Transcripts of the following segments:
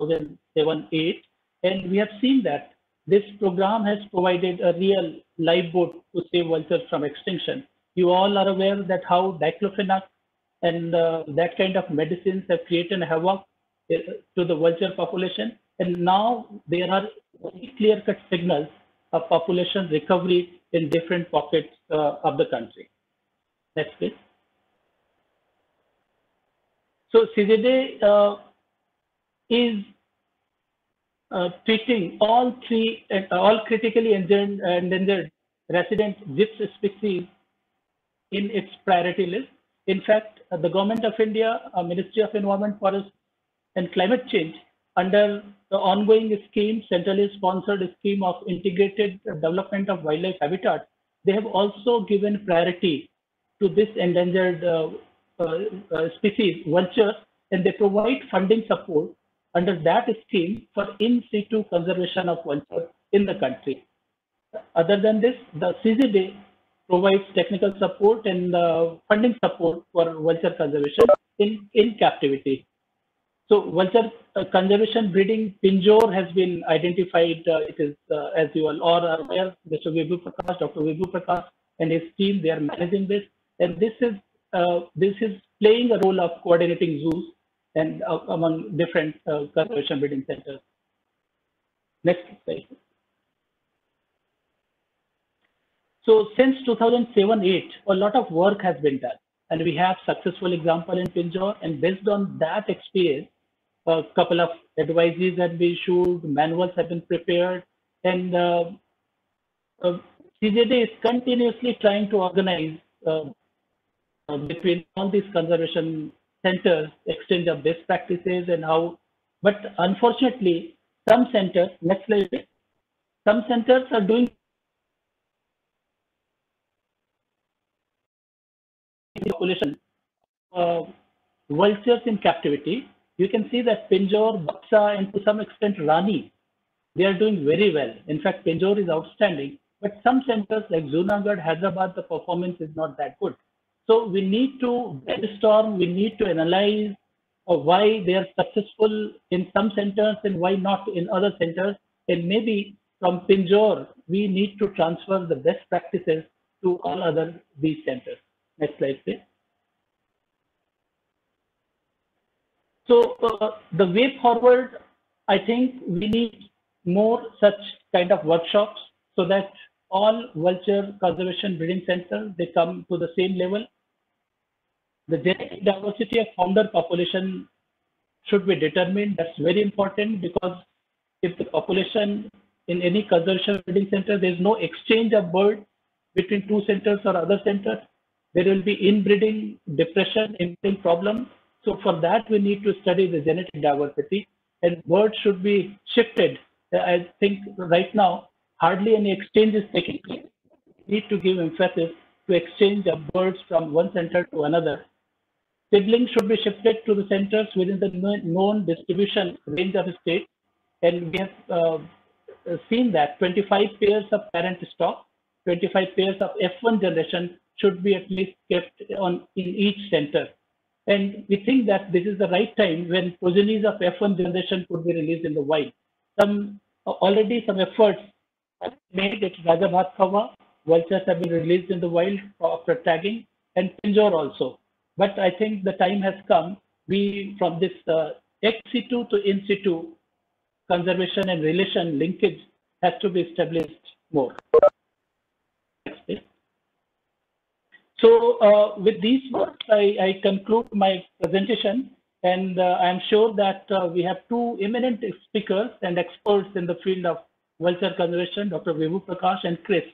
2007-8, and we have seen that this program has provided a real lifeboat to save vultures from extinction. You all are aware that how diclofenac and uh, that kind of medicines have created havoc uh, to the vulture population, and now there are clear-cut signals of population recovery in different pockets uh, of the country. Next, please. So CZA uh, is treating all three, uh, all critically endangered, endangered resident gyps species in its priority list. In fact, uh, the Government of India, uh, Ministry of Environment, Forest and Climate Change, under the ongoing scheme, centrally sponsored scheme of integrated development of wildlife habitat, they have also given priority to this endangered uh, uh, uh, species, vulture, and they provide funding support under that scheme for in situ conservation of vulture in the country. Other than this, the CZA provides technical support and uh, funding support for vulture conservation in, in captivity. So vulture uh, conservation breeding Pinjore has been identified. Uh, it is, uh, as you all are aware, Mr. Vibhu Prakash, Dr. Vibhu Prakash and his team, they are managing this. And this is, uh, this is playing a role of coordinating zoos and uh, among different uh, conservation breeding centers. Next slide. So since 2007-8, a lot of work has been done. And we have successful example in Pinjore. And based on that experience, a couple of advices have been issued, manuals have been prepared, and uh, uh, CZA is continuously trying to organize uh, uh, between all these conservation centers, exchange of best practices and how, but unfortunately, some centers, next slide, some centers are doing population uh, vultures in captivity you can see that Pinjore, Buxa, and to some extent Rani, they are doing very well. In fact, Pinjore is outstanding, but some centers like Junagadh, Hyderabad, the performance is not that good. So we need to brainstorm, we need to analyze why they are successful in some centers and why not in other centers. And maybe from Pinjore, we need to transfer the best practices to all other these centers. Next slide, please. So uh, the way forward, I think we need more such kind of workshops so that all vulture conservation breeding centers, they come to the same level. The genetic diversity of founder population should be determined. That's very important because if the population in any conservation breeding center, there's no exchange of birds between two centers or other centers, there will be inbreeding, depression, inbreeding problem. so for that, we need to study the genetic diversity and birds should be shifted. I think right now, hardly any exchange is taking place. We need to give emphasis to exchange of birds from one center to another. Siblings should be shifted to the centers within the known distribution range of states. And we have uh, seen that 25 pairs of parent stock, 25 pairs of F1 generation should be at least kept on in each center. And we think that this is the right time when progenies of F1 generation could be released in the wild. Some already some efforts have made at Rajabhat vultures have been released in the wild after tagging and Pinjore also. But I think the time has come. We from this uh, ex situ to in situ conservation and relation linkage has to be established more. So uh, with these words, I, I, conclude my presentation. And uh, I'm sure that uh, we have two eminent speakers and experts in the field of vulture conservation, Dr. Vibhu Prakash and Chris.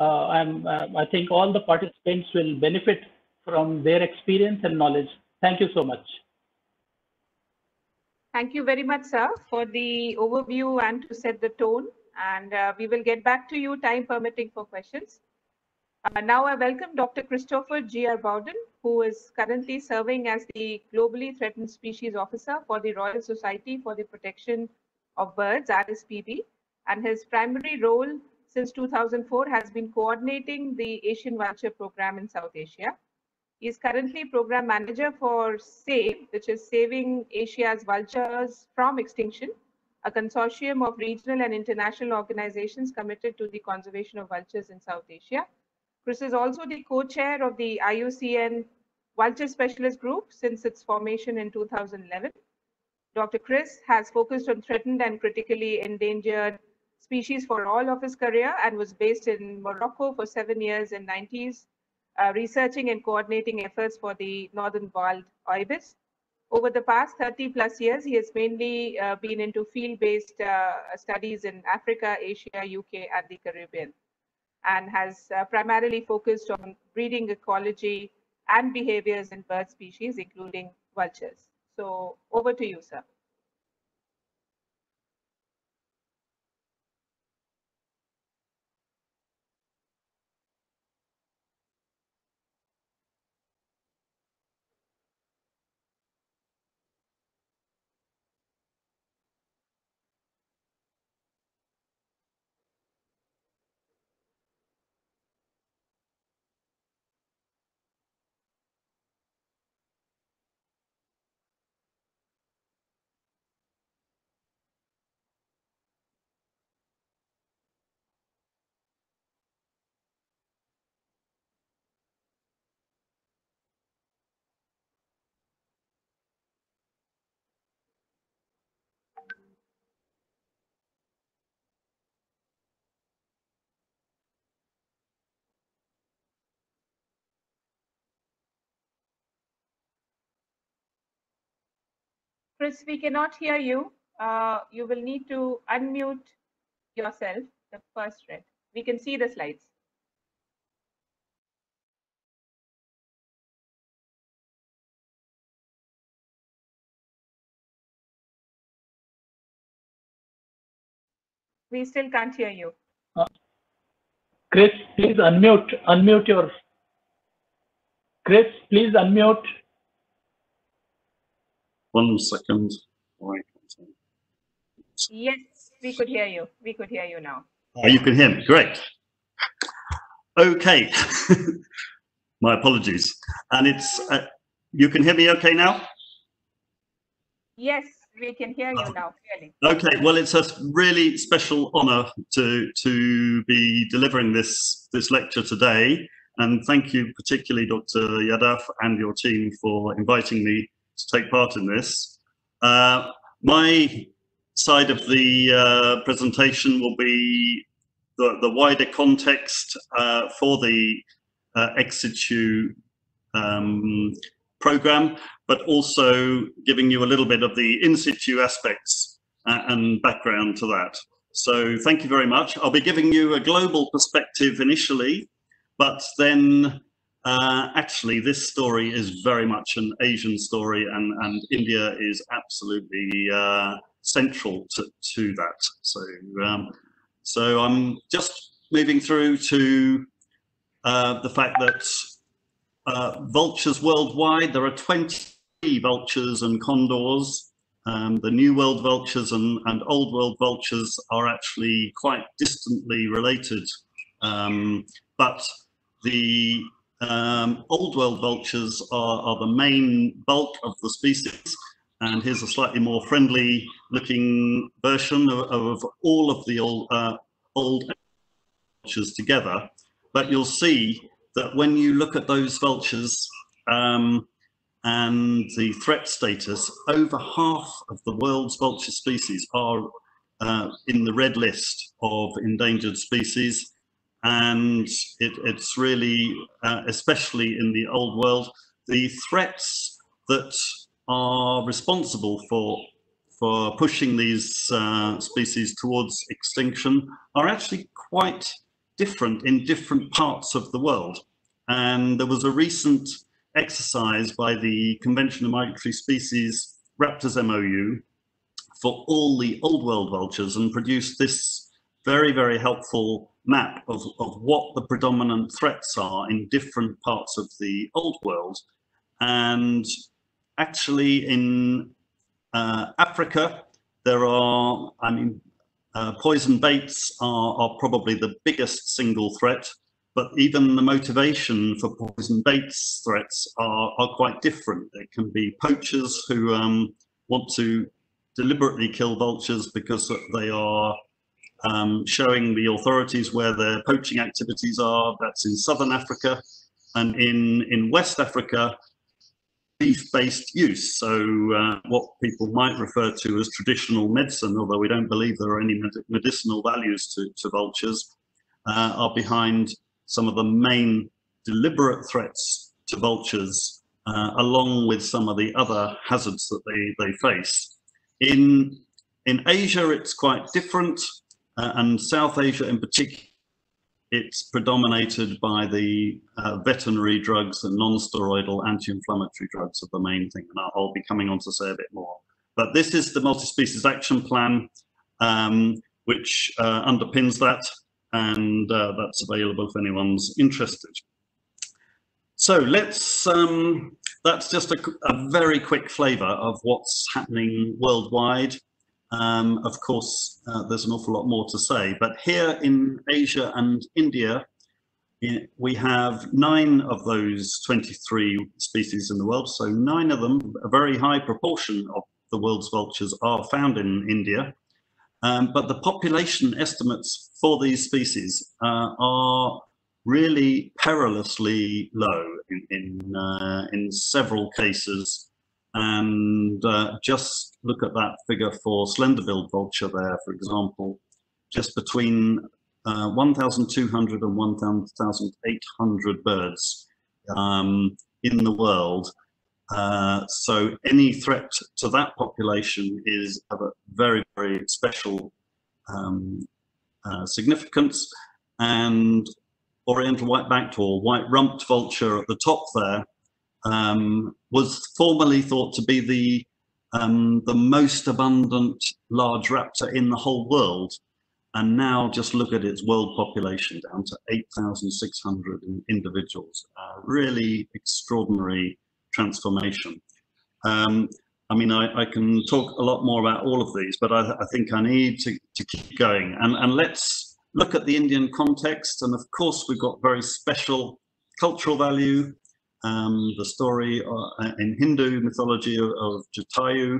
Uh, uh, i think all the participants will benefit from their experience and knowledge. Thank you so much. Thank you very much, sir, for the overview and to set the tone. And uh, we will get back to you, time permitting, for questions. Uh, now I welcome Dr. Christopher G.R. Bowden, who is currently serving as the Globally Threatened Species Officer for the Royal Society for the Protection of Birds, RSPB, and his primary role since 2004 has been coordinating the Asian Vulture Program in South Asia. Is currently program manager for SAVE, which is Saving Asia's Vultures from Extinction, a consortium of regional and international organizations committed to the conservation of vultures in South Asia. Chris is also the co-chair of the IUCN Vulture Specialist Group since its formation in 2011. Dr. Chris has focused on threatened and critically endangered species for all of his career and was based in Morocco for seven years in 90s, uh, researching and coordinating efforts for the northern bald ibis. Over the past 30 plus years, he has mainly uh, been into field-based uh, studies in Africa, Asia, UK, and the Caribbean, and has uh, primarily focused on breeding ecology and behaviors in bird species, including vultures. So over to you, sir. Chris, we cannot hear you. Uh, you will need to unmute yourself, the first thread. We can see the slides. We still can't hear you. Uh, Chris, please unmute, unmute your, Chris, please unmute one second. Yes, we could hear you. We could hear you now. Oh, you can hear me. Great. Okay. My apologies. And it's, uh, you can hear me okay now? Yes, we can hear you now clearly. Okay, well, it's a really special honor to, to be delivering this, this lecture today. And thank you particularly, Dr. Yadav and your team for inviting me to take part in this. Uh, my side of the uh, presentation will be the, the wider context uh, for the uh, ex situ um, program, but also giving you a little bit of the in situ aspects uh, and background to that. So thank you very much. I'll be giving you a global perspective initially, but then uh, actually, this story is very much an Asian story, and, and India is absolutely uh, central to, to that. So, um, so I'm just moving through to uh, the fact that uh, vultures worldwide, there are 20 vultures and condors. Um, the New World vultures and, and Old World vultures are actually quite distantly related. Um, but the um, old world vultures are, are, the main bulk of the species. And here's a slightly more friendly looking version of, of all of the old, uh, old vultures together. But you'll see that when you look at those vultures um, and the threat status, over half of the world's vulture species are uh, in the red list of endangered species and it, it's really, uh, especially in the old world, the threats that are responsible for for pushing these uh, species towards extinction are actually quite different in different parts of the world. And there was a recent exercise by the Convention of Migratory Species Raptors MOU for all the old world vultures and produced this very, very helpful map of, of what the predominant threats are in different parts of the old world. And actually in uh, Africa, there are, I mean, uh, poison baits are, are, probably the biggest single threat. but even the motivation for poison baits threats are, are quite different. It can be poachers who um, want to deliberately kill vultures because they are um, showing the authorities where their poaching activities are. That's in southern Africa. And in, in West Africa, beef-based use. So uh, what people might refer to as traditional medicine, although we don't believe there are any med medicinal values to, to vultures, uh, are behind some of the main deliberate threats to vultures, uh, along with some of the other hazards that they, they face. In, in Asia, it's quite different, uh, and South Asia in particular, it's predominated by the uh, veterinary drugs and non-steroidal anti-inflammatory drugs are the main thing, and I'll be coming on to say a bit more. But this is the multi-species action plan, um, which uh, underpins that, and uh, that's available if anyone's interested. So let's, um, that's just a, a very quick flavour of what's happening worldwide. Um, of course, uh, there's an awful lot more to say, but here in Asia and India, we have nine of those 23 species in the world. So nine of them, a very high proportion of the world's vultures are found in India. Um, but the population estimates for these species uh, are really perilously low in, in, uh, in several cases. And uh, just look at that figure for slender-billed vulture there, for example, just between uh, 1,200 and 1,800 birds um, in the world. Uh, so any threat to that population is of a very, very special um, uh, significance. And oriental white-backed or white-rumped vulture at the top there um, was formerly thought to be the um, the most abundant large raptor in the whole world. And now just look at its world population down to 8,600 individuals. Uh, really extraordinary transformation. Um, I mean, I, I, can talk a lot more about all of these, but I, I think I need to, to keep going. And, and let's look at the Indian context. And of course, we've got very special cultural value um, the story uh, in Hindu mythology of, of Jatayu,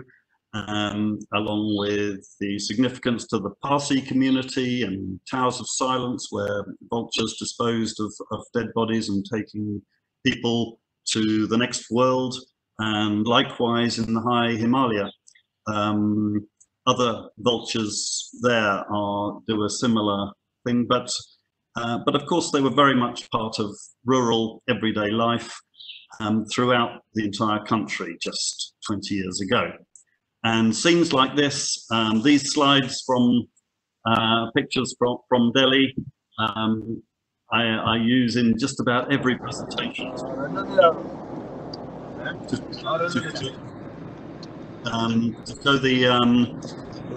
um, along with the significance to the Parsi community and towers of silence where vultures disposed of, of dead bodies and taking people to the next world and likewise in the high Himalaya. Um, other vultures there are do a similar thing, but uh, but of course they were very much part of rural everyday life um, throughout the entire country just 20 years ago. And scenes like this, um, these slides from uh, pictures from, from Delhi, um, I, I, use in just about every presentation. To, to, um, to show the um,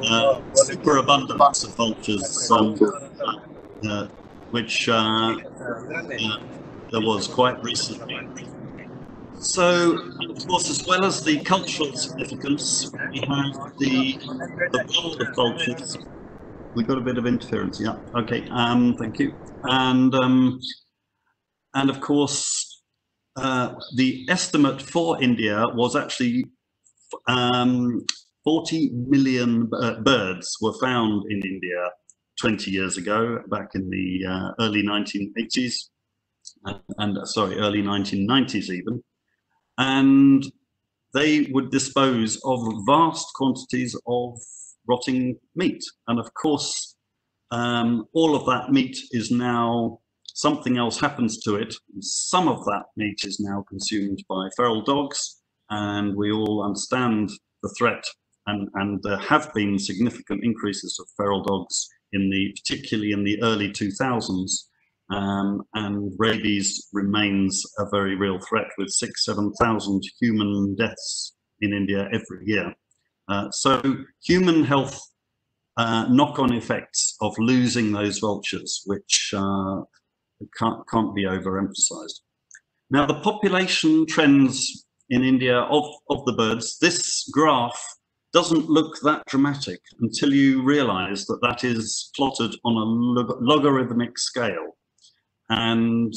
uh, superabundance of vultures, uh, which uh, uh, there was quite recently. So, of course, as well as the cultural significance, we have the, the world of vultures. We got a bit of interference, yeah. Okay, um, thank you. And um, and of course, uh, the estimate for India was actually um, 40 million birds were found in India 20 years ago, back in the uh, early 1980s, and, and uh, sorry, early 1990s even and they would dispose of vast quantities of rotting meat. And of course, um, all of that meat is now, something else happens to it. Some of that meat is now consumed by feral dogs, and we all understand the threat. And, and there have been significant increases of feral dogs in the, particularly in the early 2000s, um, and rabies remains a very real threat with six, 7,000 human deaths in India every year. Uh, so human health uh, knock-on effects of losing those vultures, which uh, can't, can't be overemphasized. Now the population trends in India of, of the birds, this graph doesn't look that dramatic until you realize that that is plotted on a log logarithmic scale. And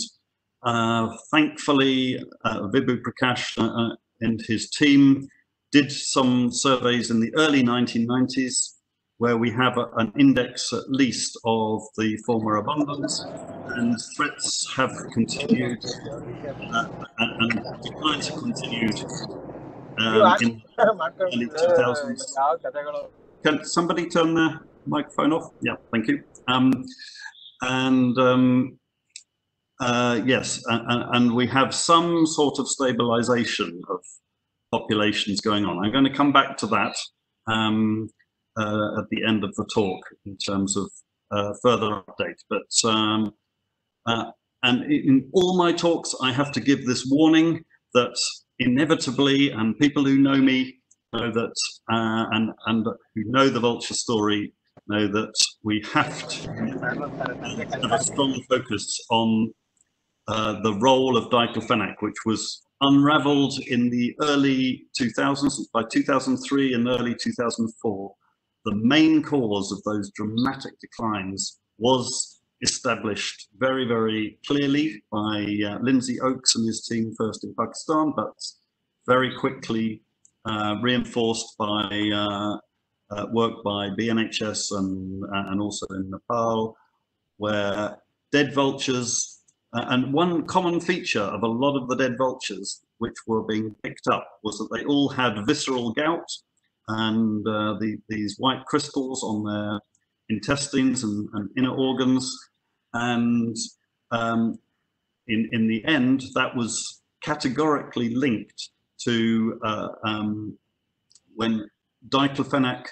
uh, thankfully, uh, Vibhu Prakash uh, and his team did some surveys in the early 1990s where we have a, an index at least of the former abundance and threats have continued uh, and, and declines have continued um, in early 2000s. Can somebody turn the microphone off? Yeah, thank you. Um, and um, uh, yes, and, and, we have some sort of stabilization of populations going on. I'm going to come back to that um, uh, at the end of the talk in terms of uh, further updates. But um, uh, and in all my talks, I have to give this warning that inevitably, and people who know me know that, uh, and and who know the vulture story know that we have to have a strong focus on uh, the role of diclofenac, which was unraveled in the early 2000s, by 2003 and early 2004. The main cause of those dramatic declines was established very, very clearly by uh, Lindsay Oaks and his team first in Pakistan, but very quickly uh, reinforced by uh, uh work by BNHS and, and also in Nepal, where dead vultures uh, and one common feature of a lot of the dead vultures which were being picked up was that they all had visceral gout and uh, the, these white crystals on their intestines and, and inner organs. And um, in, in the end, that was categorically linked to uh, um, when diclofenac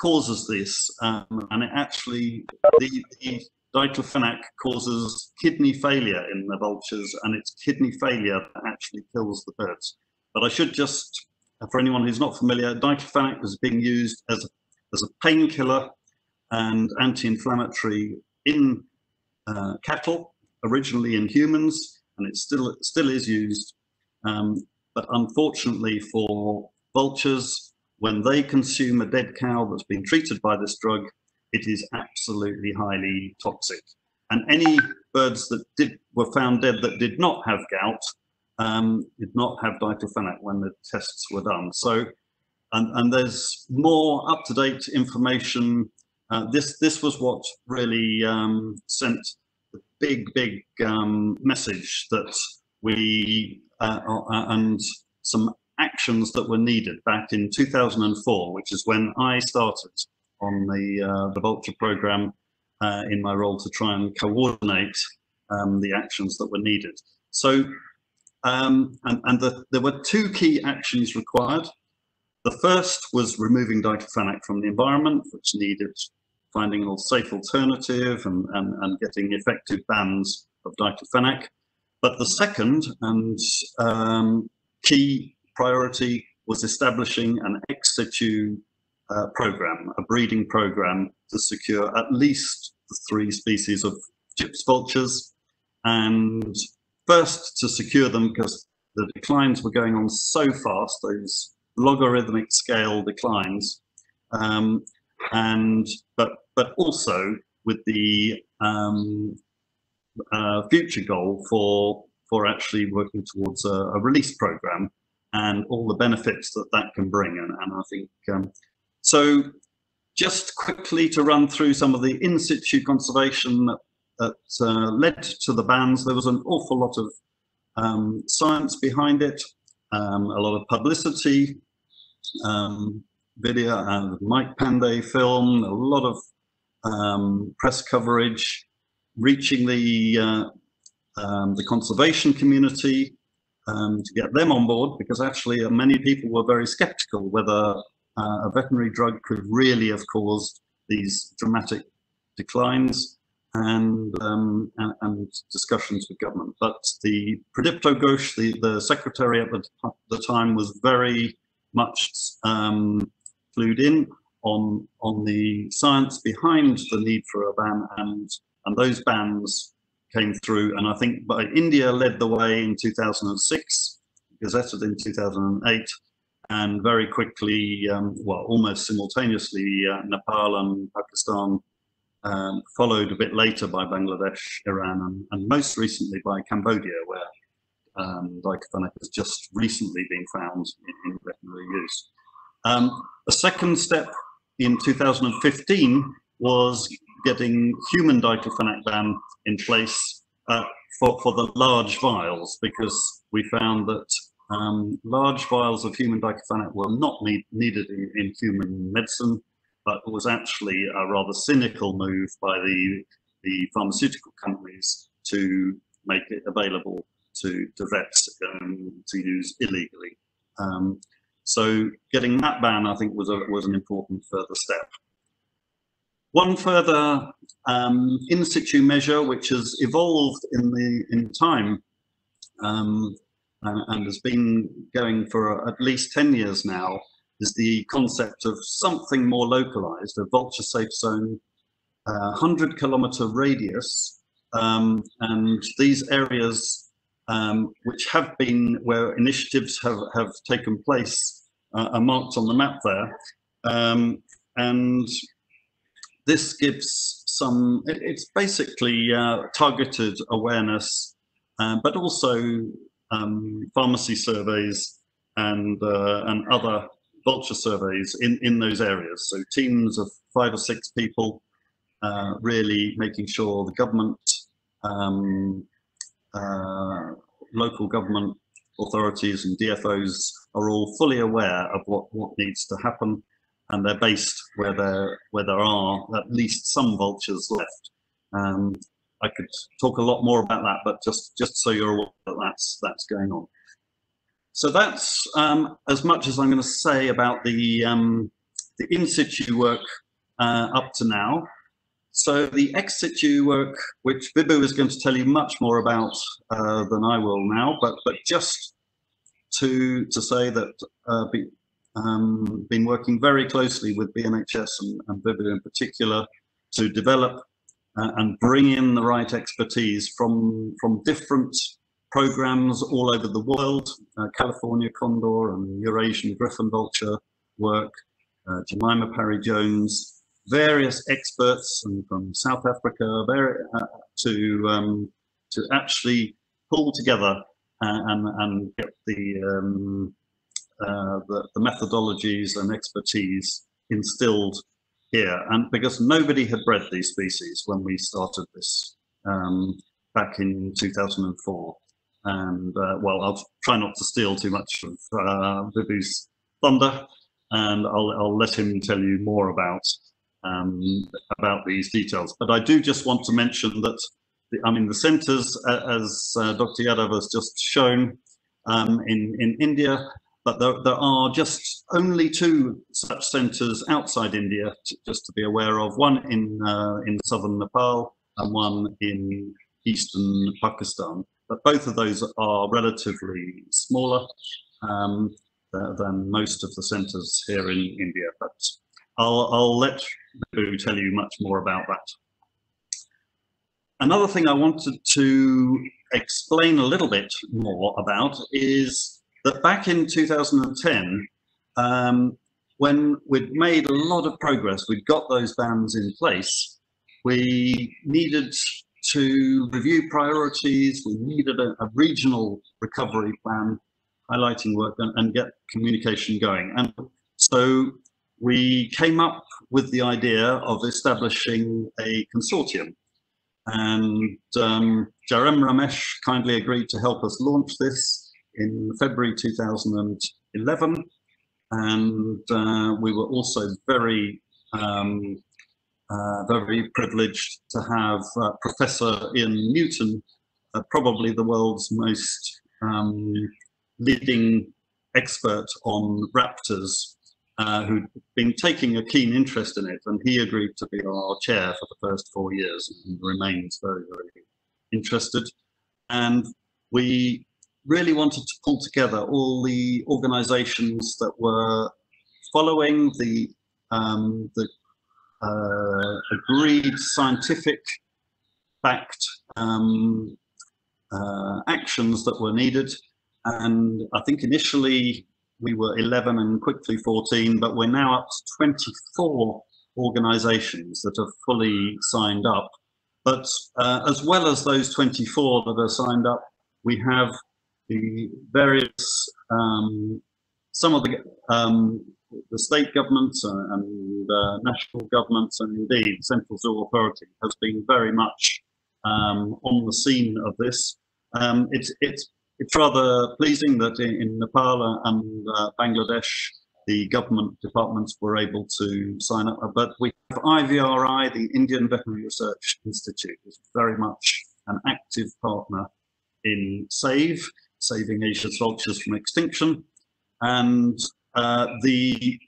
causes this, um, and it actually, the, the diclofenac causes kidney failure in the vultures and it's kidney failure that actually kills the birds. But I should just, for anyone who's not familiar, diclofenac is being used as a, as a painkiller and anti-inflammatory in uh, cattle, originally in humans, and it still, still is used. Um, but unfortunately for vultures, when they consume a dead cow that's been treated by this drug, it is absolutely highly toxic. And any birds that did were found dead that did not have gout um, did not have diclofenac when the tests were done. So, and, and there's more up-to-date information. Uh, this this was what really um, sent the big big um, message that we uh, uh, and some actions that were needed back in 2004, which is when I started on the uh, the Vulture program uh, in my role to try and coordinate um, the actions that were needed. So, um, and, and the, there were two key actions required. The first was removing diclofenac from the environment, which needed finding a safe alternative and, and, and getting effective bans of diclofenac. But the second and um, key priority was establishing an ex situ uh, program, a breeding program to secure at least three species of gyps vultures. And first to secure them because the declines were going on so fast, those logarithmic scale declines. Um, and but but also with the um, uh, future goal for for actually working towards a, a, release program and all the benefits that that can bring. And, and I think um, so just quickly to run through some of the in situ conservation that, that uh, led to the bans, there was an awful lot of um, science behind it, um, a lot of publicity, um, video and Mike Pandey film, a lot of um, press coverage, reaching the uh, um, the conservation community um, to get them on board because actually many people were very skeptical whether uh, a veterinary drug could really have caused these dramatic declines and, um, and, and, discussions with government. But the Prodipto Ghosh, the, the secretary at the, the time, was very much um, clued in on, on the science behind the need for a ban and, and those bans came through. And I think by India led the way in 2006, gazetted in 2008, and very quickly, um, well, almost simultaneously, uh, Nepal and Pakistan um, followed a bit later by Bangladesh, Iran, and, and most recently by Cambodia, where um, diclofenac has just recently been found in, in veterinary use. Um, a second step in 2015 was getting human diclofenac ban in place uh, for, for the large vials because we found that um, large vials of human diclofenac were not need, needed in, in, human medicine, but it was actually a rather cynical move by the, the pharmaceutical companies to make it available to, to vets um, to use illegally. Um, so getting that ban, I think, was a, was an important further step. One further um, in situ measure, which has evolved in the in time um, and, has been going for at least 10 years now, is the concept of something more localized, a vulture safe zone, uh, 100 kilometer radius. Um, and these areas, um, which have been where initiatives have, have taken place, uh, are marked on the map there. Um, and this gives some, it's basically uh, targeted awareness, uh, but also um, pharmacy surveys and, uh, and other vulture surveys in, in those areas. So teams of five or six people uh, really making sure the government, um, uh, local government authorities and DFOs are all fully aware of what, what needs to happen and they're based where there where there are at least some vultures left. Um, I could talk a lot more about that, but just just so you're aware that that's that's going on. So that's um, as much as I'm going to say about the um, the in situ work uh, up to now. So the ex situ work, which Vibhu is going to tell you much more about uh, than I will now, but but just to to say that uh, be, um, been working very closely with BNHS and, and Vibhu in particular to develop uh, and bring in the right expertise from, from different programs all over the world, uh, California Condor and Eurasian Griffon Vulture work, uh, Jemima Parry-Jones, various experts and from South Africa very, uh, to, um, to actually pull together uh, and, and get the um, uh, the, the, methodologies and expertise instilled here. And because nobody had bred these species when we started this um, back in 2004. And uh, well, I'll try not to steal too much of uh, thunder, and I'll, I'll let him tell you more about um, about these details. But I do just want to mention that, the, I mean, the centres, as uh, Dr. Yadav has just shown, um, in, in India but there, there are just only two such centres outside India, just to be aware of, one in, uh, in southern Nepal and one in eastern Pakistan. But both of those are relatively smaller um, than most of the centres here in India. But I'll, I'll let Vibhu tell you much more about that. Another thing I wanted to explain a little bit more about is that back in 2010, um, when we'd made a lot of progress, we'd got those bans in place, we needed to review priorities, we needed a, a regional recovery plan, highlighting work and, and, get communication going. And so we came up with the idea of establishing a consortium. And um, Jairam Ramesh kindly agreed to help us launch this in February 2011. And uh, we were also very, um, uh, very privileged to have uh, Professor Ian Newton, uh, probably the world's most um, leading expert on raptors, uh, who'd been taking a keen interest in it. And he agreed to be our chair for the first four years and remains very, very interested. And we really wanted to pull together all the organizations that were following the, um, the uh, agreed scientific backed um, uh, actions that were needed. And I think initially we were 11 and quickly 14, but we're now up to 24 organizations that have fully signed up. But uh, as well as those 24 that are signed up, we have the various, um, some of the, um, the state governments and uh, national governments and indeed Central Zoo Authority has been very much um, on the scene of this. Um, it's, it's, it's rather pleasing that in, in Nepal and uh, Bangladesh, the government departments were able to sign up. But we have IVRI, the Indian Veterinary Research Institute, is very much an active partner in SAVE, Saving Asia's Vultures from Extinction. And uh, the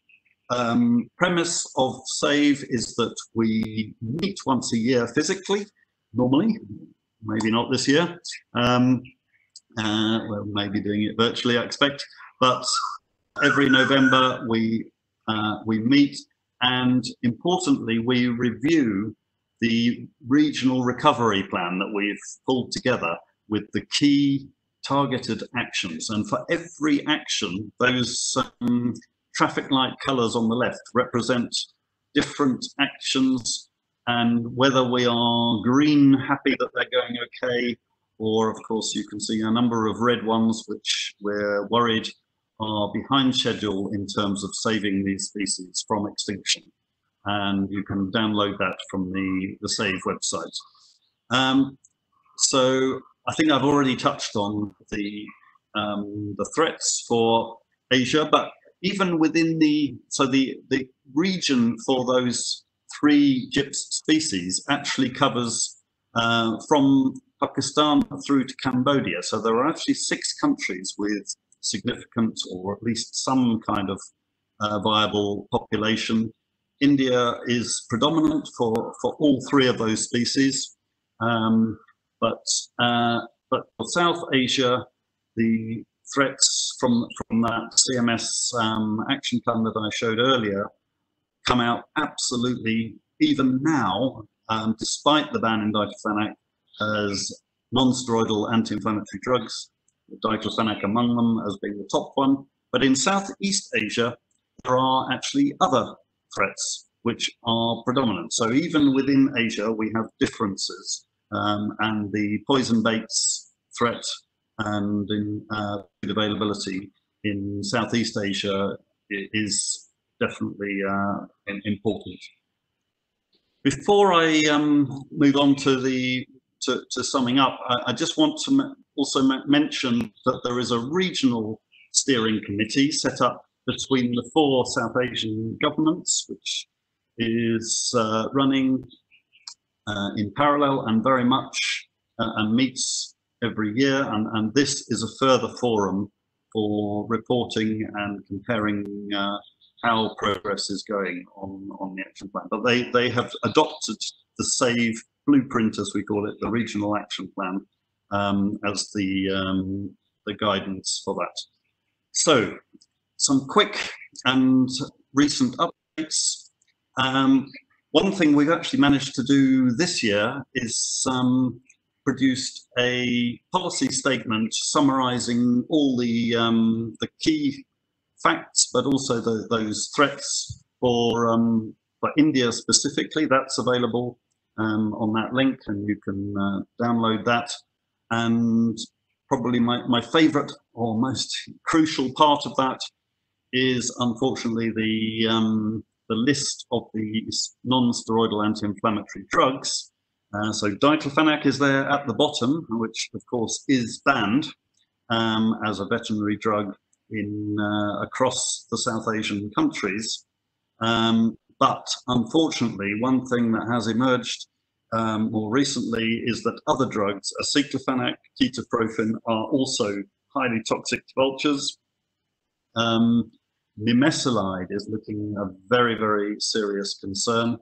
um, premise of SAVE is that we meet once a year physically, normally, maybe not this year. Um, uh, well, maybe doing it virtually, I expect. But every November we uh, we meet, and importantly, we review the regional recovery plan that we've pulled together with the key targeted actions. And for every action, those um, traffic light colors on the left represent different actions and whether we are green, happy that they're going okay, or of course you can see a number of red ones which we're worried are behind schedule in terms of saving these species from extinction. And you can download that from the, the SAVE website. Um, so I think I've already touched on the, um, the threats for Asia, but even within the, so the, the region for those three gyps species actually covers uh, from Pakistan through to Cambodia. So there are actually six countries with significant or at least some kind of uh, viable population. India is predominant for, for all three of those species. Um, but, uh, but for South Asia, the threats from, from that CMS um, action plan that I showed earlier come out absolutely, even now, um, despite the ban in diclofenac as non-steroidal anti-inflammatory drugs, diclofenac among them as being the top one. But in Southeast Asia, there are actually other threats which are predominant. So even within Asia, we have differences. Um, and the poison baits threat and in uh, availability in Southeast Asia is definitely uh, important. Before I um, move on to the to, to summing up, I, I, just want to also mention that there is a regional steering committee set up between the four South Asian governments, which is uh, running uh, in parallel and very much uh, and meets every year. And, and this is a further forum for reporting and comparing uh, how progress is going on, on the action plan. But they, they have adopted the SAVE blueprint, as we call it, the regional action plan, um, as the, um, the guidance for that. So some quick and recent updates. Um, one thing we've actually managed to do this year is um, produced a policy statement summarizing all the, um, the key facts, but also the, those threats for, um, for India specifically. That's available um, on that link and you can uh, download that. And probably my, my favorite or most crucial part of that is unfortunately the, um, the list of these non-steroidal anti-inflammatory drugs. Uh, so diclofenac is there at the bottom, which of course is banned um, as a veterinary drug in uh, across the South Asian countries. Um, but unfortunately, one thing that has emerged um, more recently is that other drugs, aceclofenac, ketoprofen, are also highly toxic to vultures. Um, nimesulide is looking a very, very serious concern,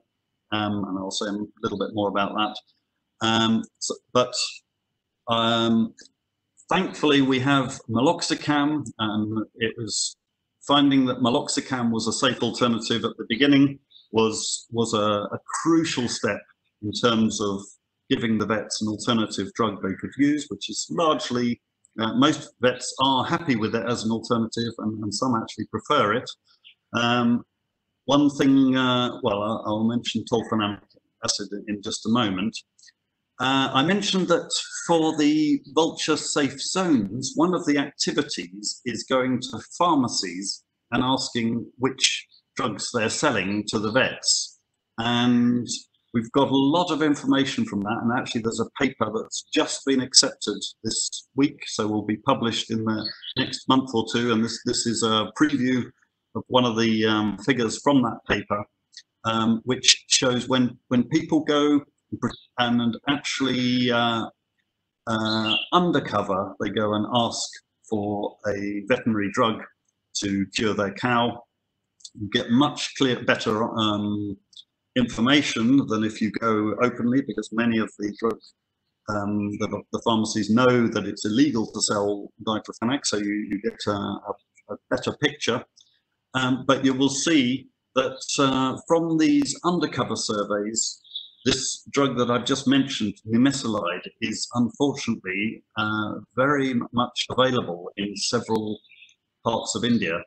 um, and I'll say a little bit more about that. Um, so, but um, thankfully, we have meloxicam, and it was finding that meloxicam was a safe alternative at the beginning was was a, a crucial step in terms of giving the vets an alternative drug they could use, which is largely, uh, most vets are happy with it as an alternative and, and some actually prefer it. Um, one thing, uh, well, I'll, mention tolfenamic acid in just a moment. Uh, I mentioned that for the vulture safe zones, one of the activities is going to pharmacies and asking which drugs they're selling to the vets. And we've got a lot of information from that. And actually, there's a paper that's just been accepted this week. So will be published in the next month or two. And this, this is a preview of one of the um, figures from that paper, um, which shows when, when people go and actually uh, uh, undercover, they go and ask for a veterinary drug to cure their cow. Get much clear, better um, information than if you go openly, because many of the drug um, the, the, pharmacies know that it's illegal to sell diclofenac, so you, you get a, a, a better picture. Um, but you will see that uh, from these undercover surveys, this drug that I've just mentioned, nimesulide, is unfortunately uh, very much available in several parts of India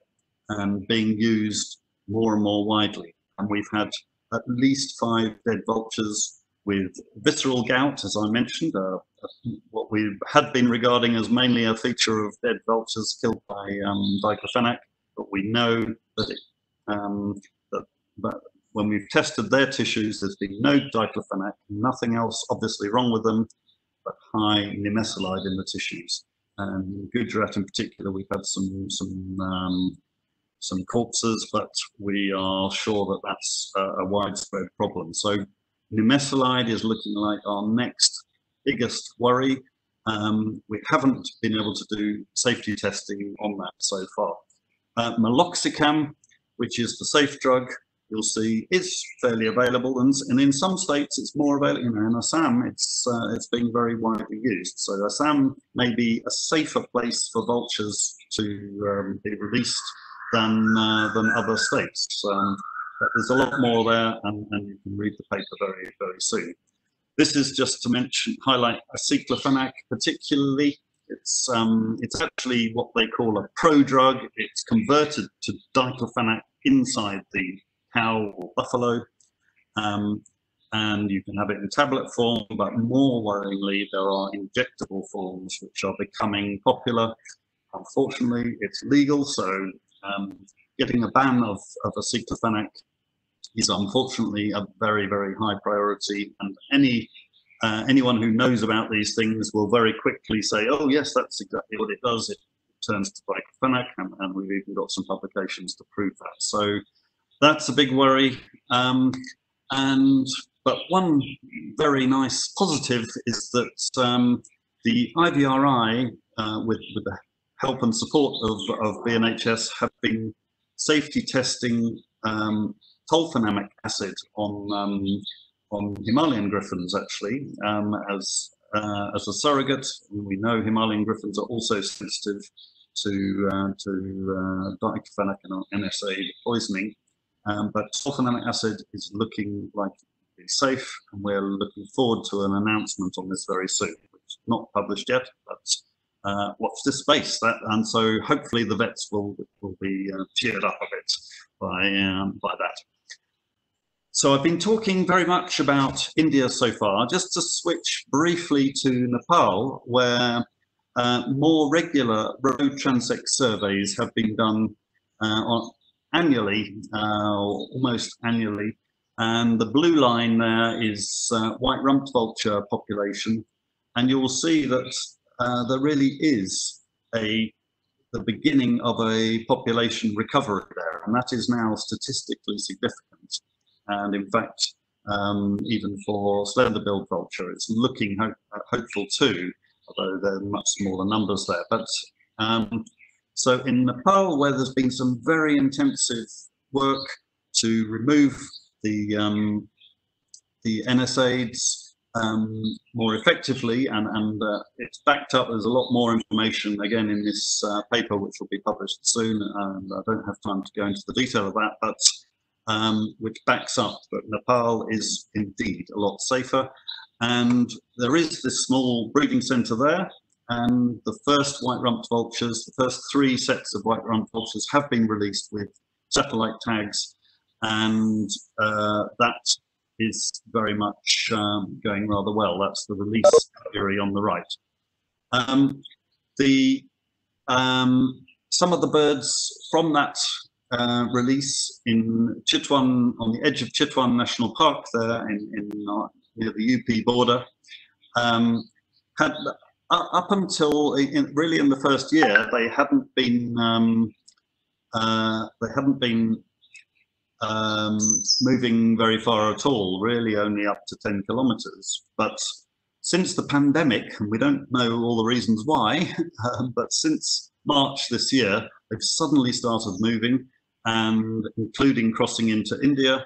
and being used more and more widely. And we've had at least five dead vultures with visceral gout, as I mentioned, uh, what we had been regarding as mainly a feature of dead vultures killed by um, diclofenac, but we know that, it, um, that, that when we've tested their tissues, there's been no diclofenac, nothing else obviously wrong with them, but high nimesulide in the tissues. And Gujarat in particular, we've had some some um, some corpses, but we are sure that that's a, a widespread problem. So nimesulide is looking like our next biggest worry. Um, we haven't been able to do safety testing on that so far. Uh, meloxicam, which is the safe drug, you'll see is fairly available, and, and in some states it's more available. You know, in Assam, it's uh, it's being very widely used. So Assam may be a safer place for vultures to um, be released than uh, than other states. Um, there's a lot more there, and, and you can read the paper very very soon. This is just to mention highlight aceclofenac particularly. It's um, it's actually what they call a prodrug. It's converted to diclofenac inside the cow or buffalo. Um, and you can have it in tablet form, but more worryingly, there are injectable forms which are becoming popular. Unfortunately, it's legal, so um, getting a ban of, of aceclofenac is unfortunately a very, very high priority. And any uh, anyone who knows about these things will very quickly say, oh, yes, that's exactly what it does. It turns to diclofenac, and, and we've even got some publications to prove that. So that's a big worry. Um, and but one very nice positive is that um, the IVRI, uh, with, with the help and support of, of BNHS, have been safety testing um, tolfenamic acid on um, on Himalayan griffons actually um, as uh, as a surrogate. We know Himalayan griffons are also sensitive to uh, to uh, diclofenac and NSA poisoning. Um, but tolfenamic acid is looking like it's safe, and we're looking forward to an announcement on this very soon. It's not published yet, but uh, watch this space. That, and so hopefully the vets will will be uh, cheered up a bit by um, by that. So I've been talking very much about India so far. Just to switch briefly to Nepal, where uh, more regular road transect surveys have been done uh, on, annually, uh, almost annually. And the blue line there is uh, white-rumped vulture population. And you'll see that uh, there really is a the beginning of a population recovery there, and that is now statistically significant. And in fact, um, even for slender-billed vulture, it's looking ho hopeful too, although there are much smaller numbers there. But um, so in Nepal, where there's been some very intensive work to remove the um, the NSAIDs um, more effectively, and, and uh, it's backed up. There's a lot more information again in this uh, paper, which will be published soon, and I don't have time to go into the detail of that, but um, which backs up that Nepal is indeed a lot safer. And there is this small breeding centre there, and the first white-rumped vultures, the first three sets of white-rumped vultures have been released with satellite tags and uh, that is very much um, going rather well. That's the release theory on the right. Um, the um, some of the birds from that uh, release in Chitwan, on the edge of Chitwan National Park there in, in uh, near the UP border, um, had up until in, really in the first year, they hadn't been um, uh, they hadn't been um, moving very far at all, really only up to 10 kilometers. But since the pandemic, and we don't know all the reasons why, um, but since March this year, they've suddenly started moving and including crossing into India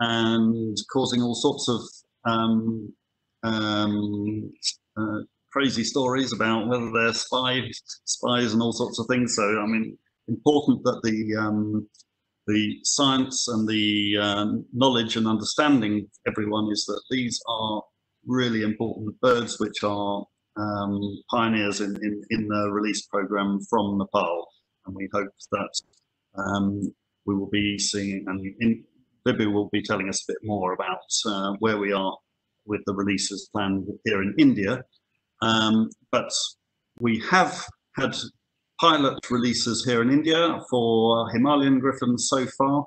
and causing all sorts of um, um, uh, crazy stories about whether they're spies, spies and all sorts of things. So, I mean, important that the um, the science and the um, knowledge and understanding everyone is that these are really important birds which are um, pioneers in, in, in, the release program from Nepal. And we hope that um, we will be seeing, and in, will be telling us a bit more about uh, where we are with the releases planned here in India. Um, but we have had pilot releases here in India for Himalayan griffons so far,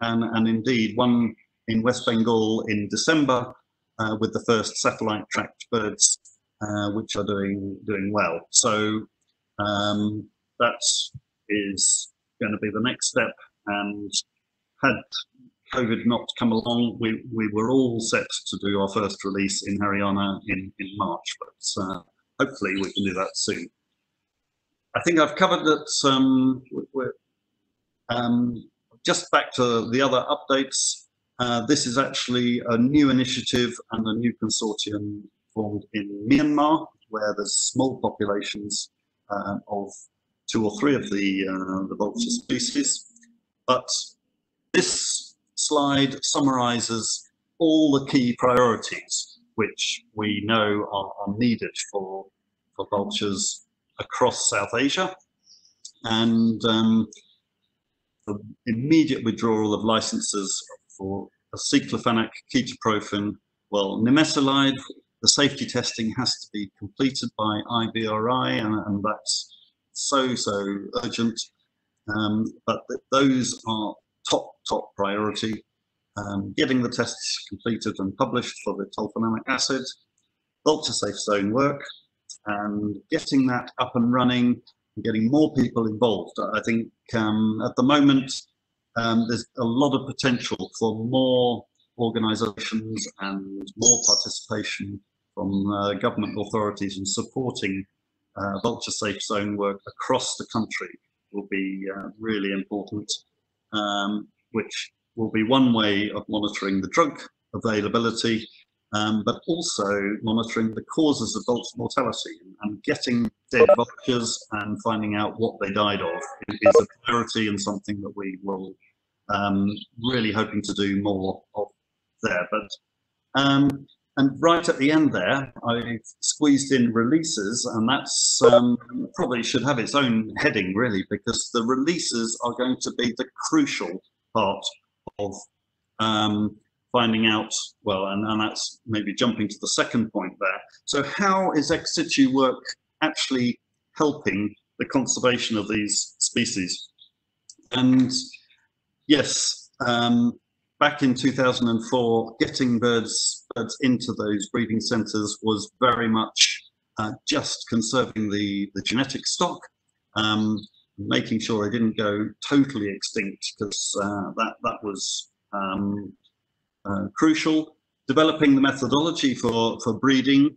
and, and indeed one in West Bengal in December uh, with the first satellite tracked birds, uh, which are doing doing well. So um, that is going to be the next step. And had COVID not come along, we, we were all set to do our first release in Haryana in, in March, but uh, hopefully we can do that soon. I think I've covered that. Um, um, just back to the other updates. Uh, this is actually a new initiative and a new consortium formed in Myanmar, where there's small populations uh, of two or three of the, uh, the vulture species. But this slide summarizes all the key priorities which we know are, are needed for, for vultures across South Asia. And um, the immediate withdrawal of licenses for aceclofenac, ketoprofen, well, nimesulide, the safety testing has to be completed by IVRI, and, and that's so, so urgent. Um, but th those are top, top priority. Um, getting the tests completed and published for the tolfenamic acid, vulture safe zone work, and getting that up and running and getting more people involved. I think um, at the moment um, there's a lot of potential for more organisations and more participation from uh, government authorities in supporting uh, vulture safe zone work across the country will be uh, really important, um, which will be one way of monitoring the drug availability um, but also monitoring the causes of vulture mortality and getting dead vultures and finding out what they died of is a priority and something that we will um, really hoping to do more of there. But um, and right at the end there, I squeezed in releases, and that's um, probably should have its own heading really, because the releases are going to be the crucial part of um, finding out, well, and, and that's maybe jumping to the second point there. So how is ex situ work actually helping the conservation of these species? And yes, um, back in 2004, getting birds, birds into those breeding centres was very much uh, just conserving the, the genetic stock, um, making sure they didn't go totally extinct because uh, that, that was um, uh, crucial, developing the methodology for, for breeding,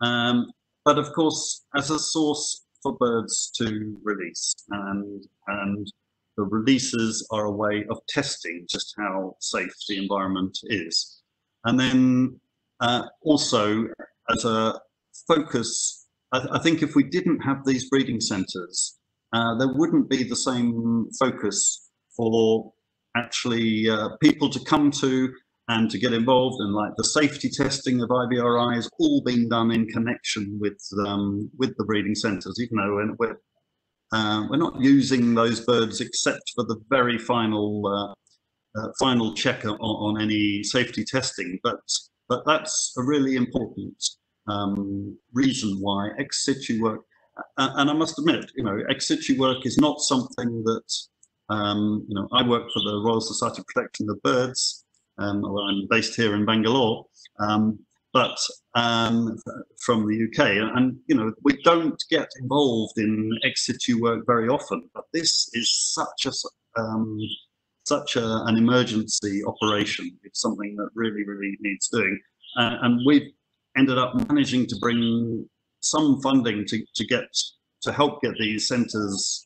um, but of course as a source for birds to release and, and the releases are a way of testing just how safe the environment is. And then uh, also as a focus, I, I, think if we didn't have these breeding centres, uh, there wouldn't be the same focus for actually uh, people to come to and to get involved and like the safety testing of IVRI is all being done in connection with um, with the breeding centres, even though we're uh, we're not using those birds except for the very final uh, uh, final check on, on, any safety testing, but but that's a really important um, reason why ex situ work. And I must admit, you know, ex situ work is not something that um, you know. I work for the Royal Society of of Birds. Um, well, I'm based here in Bangalore, um, but um, from the UK. And, you know, we don't get involved in ex situ work very often, but this is such a, um, such a, an emergency operation. It's something that really, really needs doing. Uh, and we've ended up managing to bring some funding to, to get to help get these centres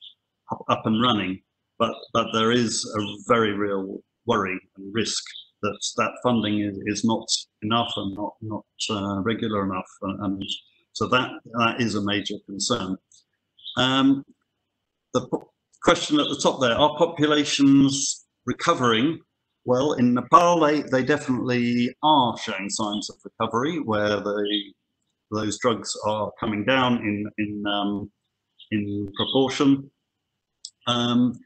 up, up and running. But, but there is a very real worry and risk that that funding is, is not enough and not not uh, regular enough, and, and, so that that is a major concern. Um, the question at the top there: Are populations recovering? Well, in Nepal, they, they definitely are showing signs of recovery, where the those drugs are coming down in in um, in proportion. Um,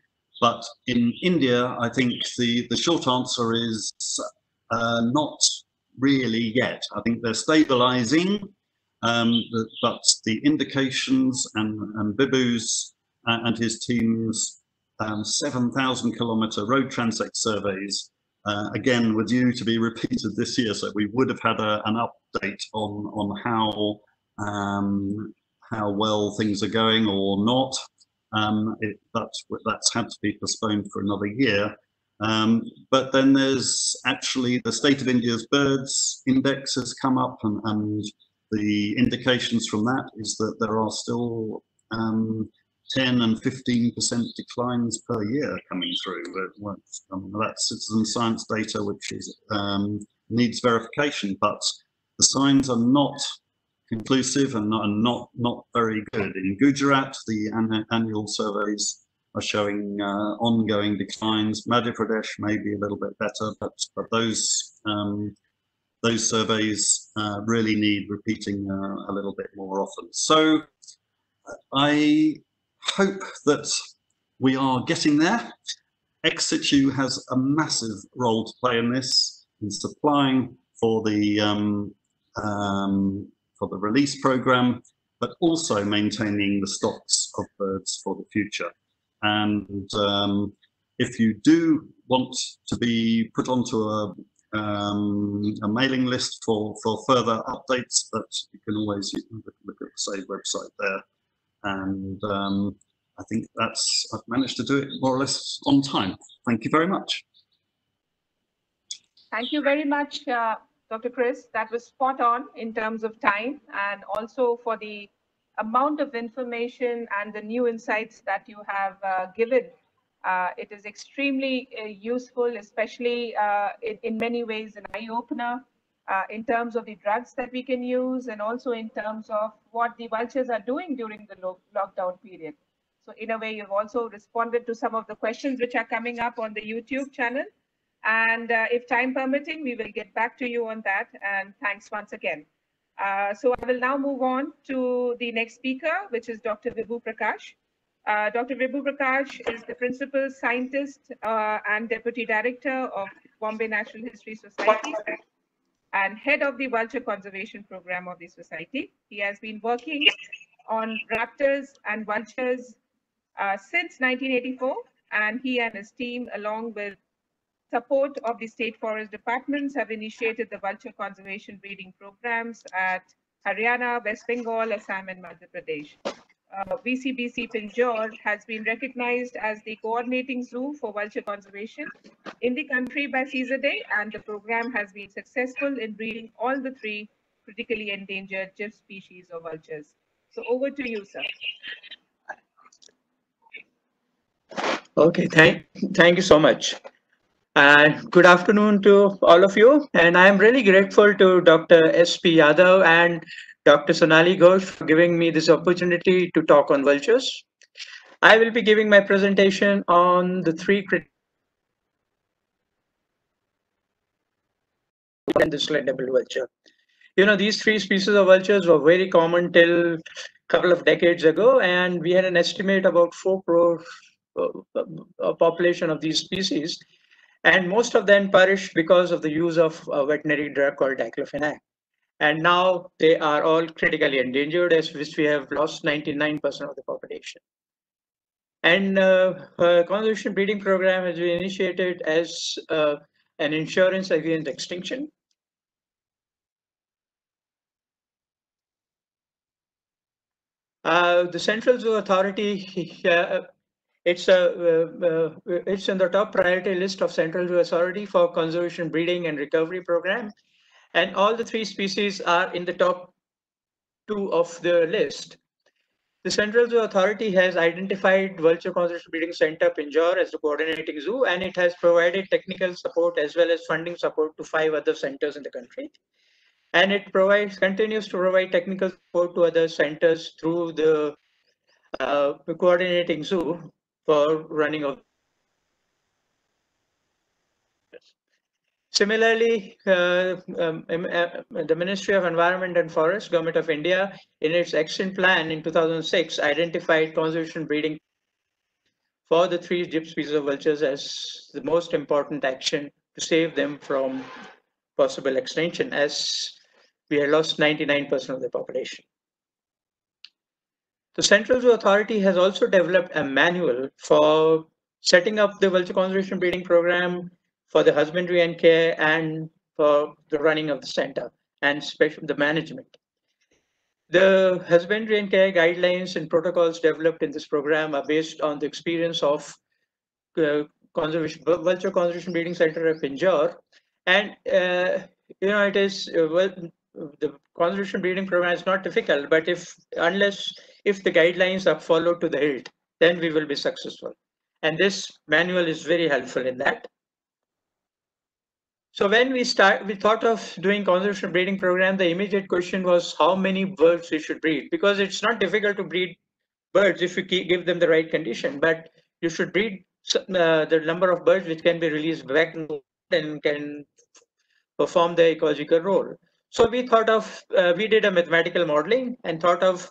but in India, I think the, the short answer is uh, not really yet. I think they're stabilizing, um, but the indications and, and Vibhu's and his team's um, 7,000 kilometer road transect surveys, uh, again, were due to be repeated this year. So we would have had a, an update on, on how, um, how well things are going or not. Um, it, that's, that's had to be postponed for another year. Um, but then there's actually the State of India's birds index has come up and, and the indications from that is that there are still um, 10 and 15% declines per year coming through. Um, that's citizen science data, which is um, needs verification, but the signs are not conclusive and not, and not, not very good. In Gujarat, the an annual surveys are showing uh, ongoing declines. Madhya Pradesh may be a little bit better, but, but those um, those surveys uh, really need repeating uh, a little bit more often. So I hope that we are getting there. Ex situ has a massive role to play in this, in supplying for the um, um, for the release program, but also maintaining the stocks of birds for the future. And um, if you do want to be put onto a, um, a mailing list for, for further updates, that you can always look, look at the SAVE website there. And um, I think that's, I've managed to do it more or less on time. Thank you very much. Thank you very much, uh, Dr. Chris, that was spot on in terms of time and also for the amount of information and the new insights that you have uh, given. Uh, it is extremely uh, useful, especially uh, in, in, many ways an eye-opener uh, in terms of the drugs that we can use and also in terms of what the vultures are doing during the lo lockdown period. So in a way, you've also responded to some of the questions which are coming up on the YouTube channel. And uh, if time permitting, we will get back to you on that. And thanks once again. Uh, so I will now move on to the next speaker, which is Dr. Vibhu Prakash. Uh, Dr. Vibhu Prakash is the principal scientist uh, and deputy director of Bombay Natural History Society and head of the vulture conservation program of the society. He has been working on raptors and vultures uh, since 1984, and he and his team, along with support of the state forest departments have initiated the vulture conservation breeding programs at Haryana, West Bengal, Assam, and Madhya Pradesh. Uh, VCBC has been recognized as the coordinating zoo for vulture conservation in the country by CISA-Day, and the program has been successful in breeding all the three critically endangered Gyps species of vultures. So over to you, sir. Okay, thank, thank you so much. Uh, good afternoon to all of you. And I'm really grateful to Dr. S.P. Yadav and Dr. Sonali Ghosh for giving me this opportunity to talk on vultures. I will be giving my presentation on the three and the slender-billed vulture. You know, these three species of vultures were very common till a couple of decades ago, and we had an estimate about 4 crore uh, uh, population of these species And most of them perished because of the use of a veterinary drug called diclofenac. And now they are all critically endangered, as which we have lost 99% of the population. And uh, conservation breeding program has been initiated as uh, an insurance against extinction. Uh, the Central Zoo Authority, uh, it's a uh, uh, it's in the top priority list of Central Zoo Authority for conservation breeding and recovery program, and all the three species are in the top two of the list. The Central Zoo Authority has identified Vulture Conservation Breeding Center Pinjore as the coordinating zoo, and it has provided technical support as well as funding support to five other centers in the country. And it provides continues to provide technical support to other centers through the uh, coordinating zoo for running of Similarly, uh, um, the Ministry of Environment and Forest, Government of India, in its action plan in 2006, identified conservation breeding for the three Gyps species of vultures as the most important action to save them from possible extinction as we had lost 99% of the population. The Central Zoo Authority has also developed a manual for setting up the vulture conservation breeding program for the husbandry and care and for the running of the center and especially the management. The husbandry and care guidelines and protocols developed in this program are based on the experience of uh, conservation, vulture conservation breeding center at Pinjore. And, uh, you know, it is, uh, well, the conservation breeding program is not difficult, but if unless if the guidelines are followed to the hilt, then we will be successful. And this manual is very helpful in that. So when we start, we thought of doing conservation breeding program, the immediate question was how many birds we should breed, because it's not difficult to breed birds if you give them the right condition, but you should breed uh, the number of birds which can be released back and can perform the ecological role. So we thought of, uh, we did a mathematical modeling and thought of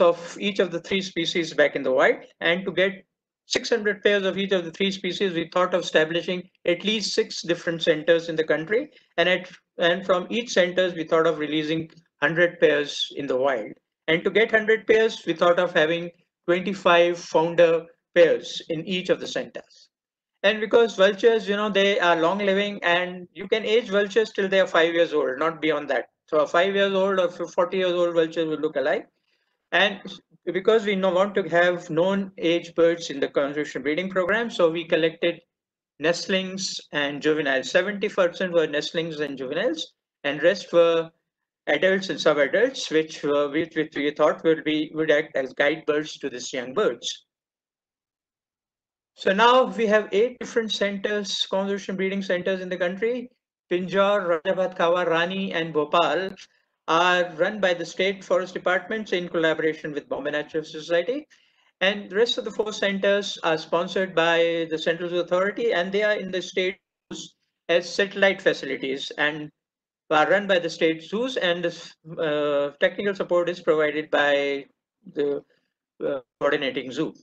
of each of the three species back in the wild. And to get 600 pairs of each of the three species, we thought of establishing at least six different centers in the country. And, at, and from each centers, we thought of releasing 100 pairs in the wild. And to get 100 pairs, we thought of having 25 founder pairs in each of the centers and because vultures you know they are long living and you can age vultures till they are five years old not beyond that so a five years old or 40 years old vulture will look alike and because we want to have known age birds in the conservation breeding program so we collected nestlings and juveniles 70 percent were nestlings and juveniles and rest were adults and sub-adults which, which, which we thought would be would act as guide birds to these young birds so now we have eight different centers, conservation breeding centers in the country. Pinjore, Rajabhatkhawa, Rani, and Bhopal are run by the state forest departments in collaboration with Bombay Natural Society. And the rest of the four centers are sponsored by the Central Authority and they are in the state as satellite facilities and are run by the state zoos and uh, technical support is provided by the uh, coordinating zoo.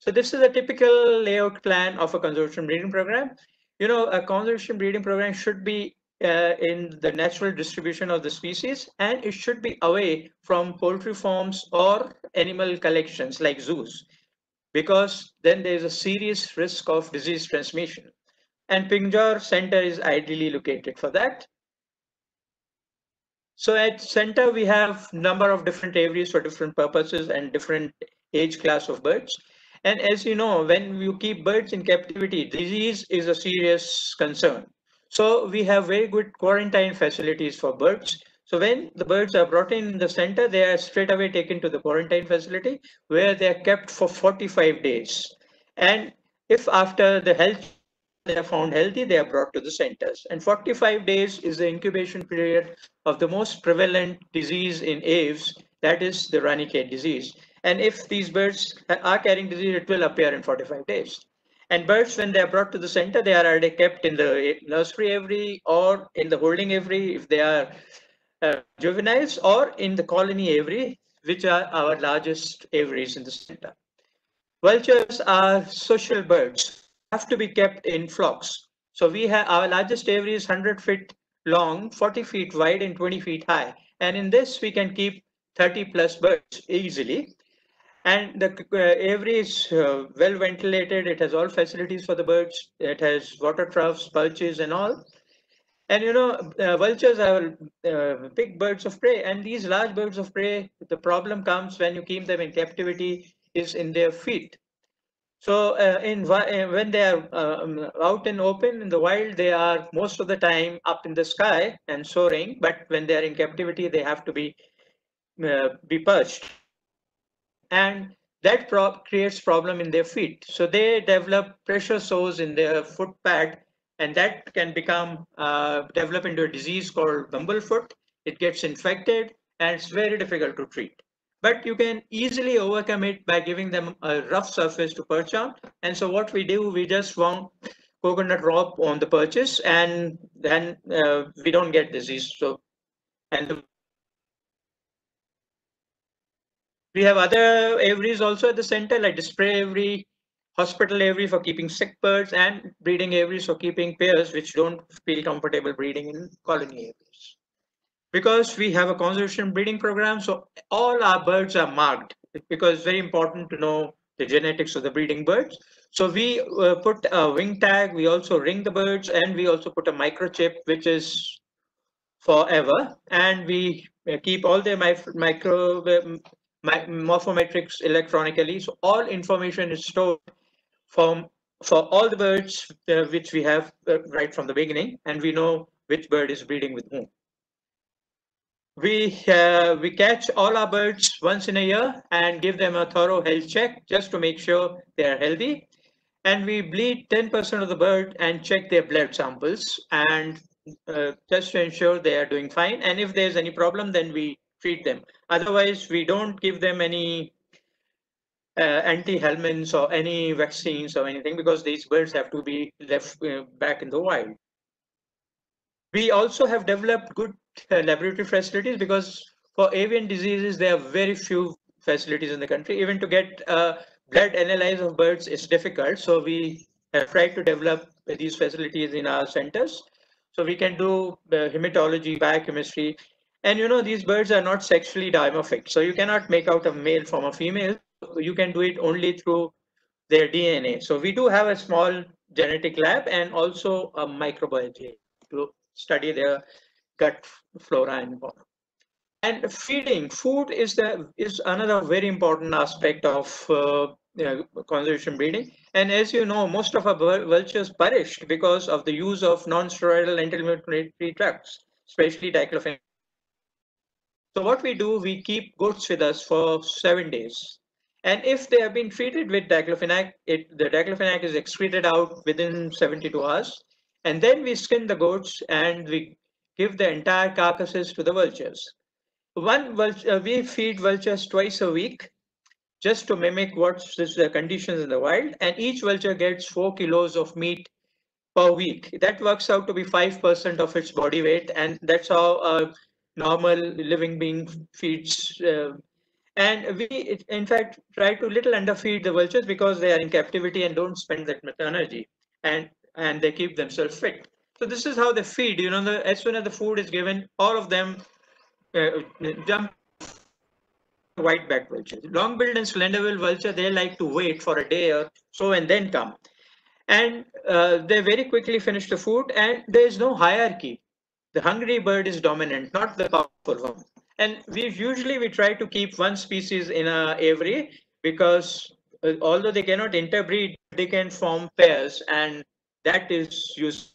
So this is a typical layout plan of a conservation breeding program. You know, a conservation breeding program should be uh, in the natural distribution of the species and it should be away from poultry farms or animal collections like zoos because then there is a serious risk of disease transmission. And Pinjore Center is ideally located for that. So at center, we have number of different aviaries for different purposes and different age class of birds. And as you know, when you keep birds in captivity, disease is a serious concern. So we have very good quarantine facilities for birds. So when the birds are brought in the center, they are straight away taken to the quarantine facility where they are kept for 45 days. And if after the health they are found healthy, they are brought to the centers. And 45 days is the incubation period of the most prevalent disease in aves, that is the Ranikhet disease. And if these birds are carrying disease, it will appear in 45 days. And birds, when they are brought to the center, they are already kept in the nursery aviary or in the holding aviary if they are uh, juveniles or in the colony aviary, which are our largest aviaries in the center. vultures are social birds, have to be kept in flocks. So we have our largest aviary is 100 feet long, 40 feet wide and 20 feet high. And in this we can keep 30 plus birds easily. And the uh, aviary is uh, well ventilated. It has all facilities for the birds. It has water troughs, perches and all. And you know, uh, vultures are uh, big birds of prey. And these large birds of prey, the problem comes when you keep them in captivity is in their feet. So uh, in uh, when they are um, out and open in the wild, they are most of the time up in the sky and soaring. But when they are in captivity, they have to be uh, be perched and that pro creates problem in their feet. So they develop pressure sores in their foot pad and that can become uh, develop into a disease called bumblefoot. It gets infected and it's very difficult to treat. But you can easily overcome it by giving them a rough surface to perch on. And so what we do, we just want coconut rope on the perches and then uh, we don't get disease. So, and the We have other aviaries also at the center, like display aviary, hospital aviary for keeping sick birds, and breeding aviaries for keeping pairs which don't feel comfortable breeding in colony aviaries. Because we have a conservation breeding program, so all our birds are marked because it's very important to know the genetics of the breeding birds. So we uh, put a wing tag, we also ring the birds, and we also put a microchip, which is forever. And we uh, keep all their micro um, morphometrics electronically. So all information is stored from for all the birds uh, which we have uh, right from the beginning, and we know which bird is breeding with whom. We uh, we catch all our birds once in a year and give them a thorough health check just to make sure they are healthy. And we bleed 10% of the bird and check their blood samples and uh, just to ensure they are doing fine. And if there's any problem, then we treat them. Otherwise, we don't give them any uh, anti-helminths or any vaccines or anything because these birds have to be left uh, back in the wild. We also have developed good uh, laboratory facilities because for avian diseases, there are very few facilities in the country. Even to get uh, blood analysis of birds is difficult. So we have tried to develop these facilities in our centers. So we can do uh, hematology, biochemistry, and you know, these birds are not sexually dimorphic. So you cannot make out a male from a female. You can do it only through their DNA. So we do have a small genetic lab and also a microbiology to study their gut flora and fauna. And feeding, food is the is another very important aspect of uh, you know, conservation breeding. And as you know, most of our vultures perished because of the use of non-steroidal anti-inflammatory drugs, especially diclofenac so what we do, we keep goats with us for seven days. And if they have been treated with diclofenac, it, the diclofenac is excreted out within 72 hours. And then we skin the goats and we give the entire carcasses to the vultures. One vulture, uh, we feed vultures twice a week just to mimic what's the conditions in the wild. And each vulture gets four kilos of meat per week. That works out to be 5% of its body weight. And that's how uh, normal living being feeds. Uh, and we, in fact, try to little underfeed the vultures because they are in captivity and don't spend that much energy, and and they keep themselves fit. So this is how they feed. You know, the, as soon as the food is given, all of them uh, jump white-backed vultures. Long-billed and slender-billed vulture, they like to wait for a day or so and then come. And uh, they very quickly finish the food and there is no hierarchy the hungry bird is dominant, not the powerful one. And we usually we try to keep one species in a aviary because uh, although they cannot interbreed, they can form pairs, and that is used.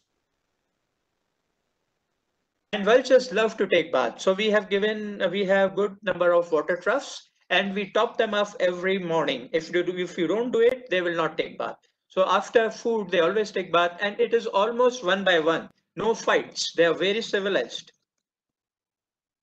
And vultures love to take baths, so we have given we have good number of water troughs, and we top them up every morning. If you do, if you don't do it, they will not take bath. So after food, they always take bath, and it is almost one by one no fights. They are very civilized.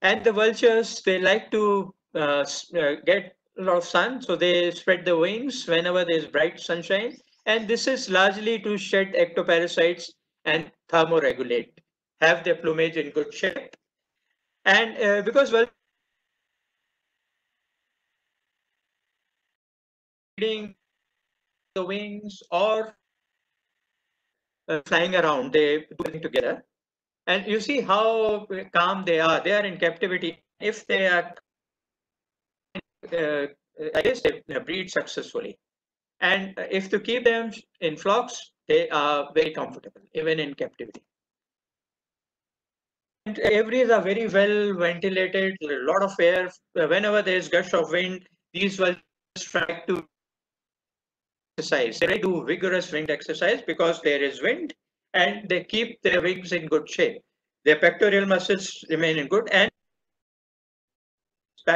And the vultures, they like to uh, uh, get a lot of sun, so they spread the wings whenever there's bright sunshine. And this is largely to shed ectoparasites and thermoregulate, have their plumage in good shape. And uh, because well, the wings or uh, flying around, they do together. And you see how calm they are. They are in captivity. If they are, uh, I guess they, they breed successfully. And if to keep them in flocks, they are very comfortable, even in captivity. And aviaries are very well ventilated, a lot of air. Whenever there is gush of wind, these will try to exercise. They do vigorous wind exercise because there is wind and they keep their wings in good shape. Their pectoral muscles remain in good and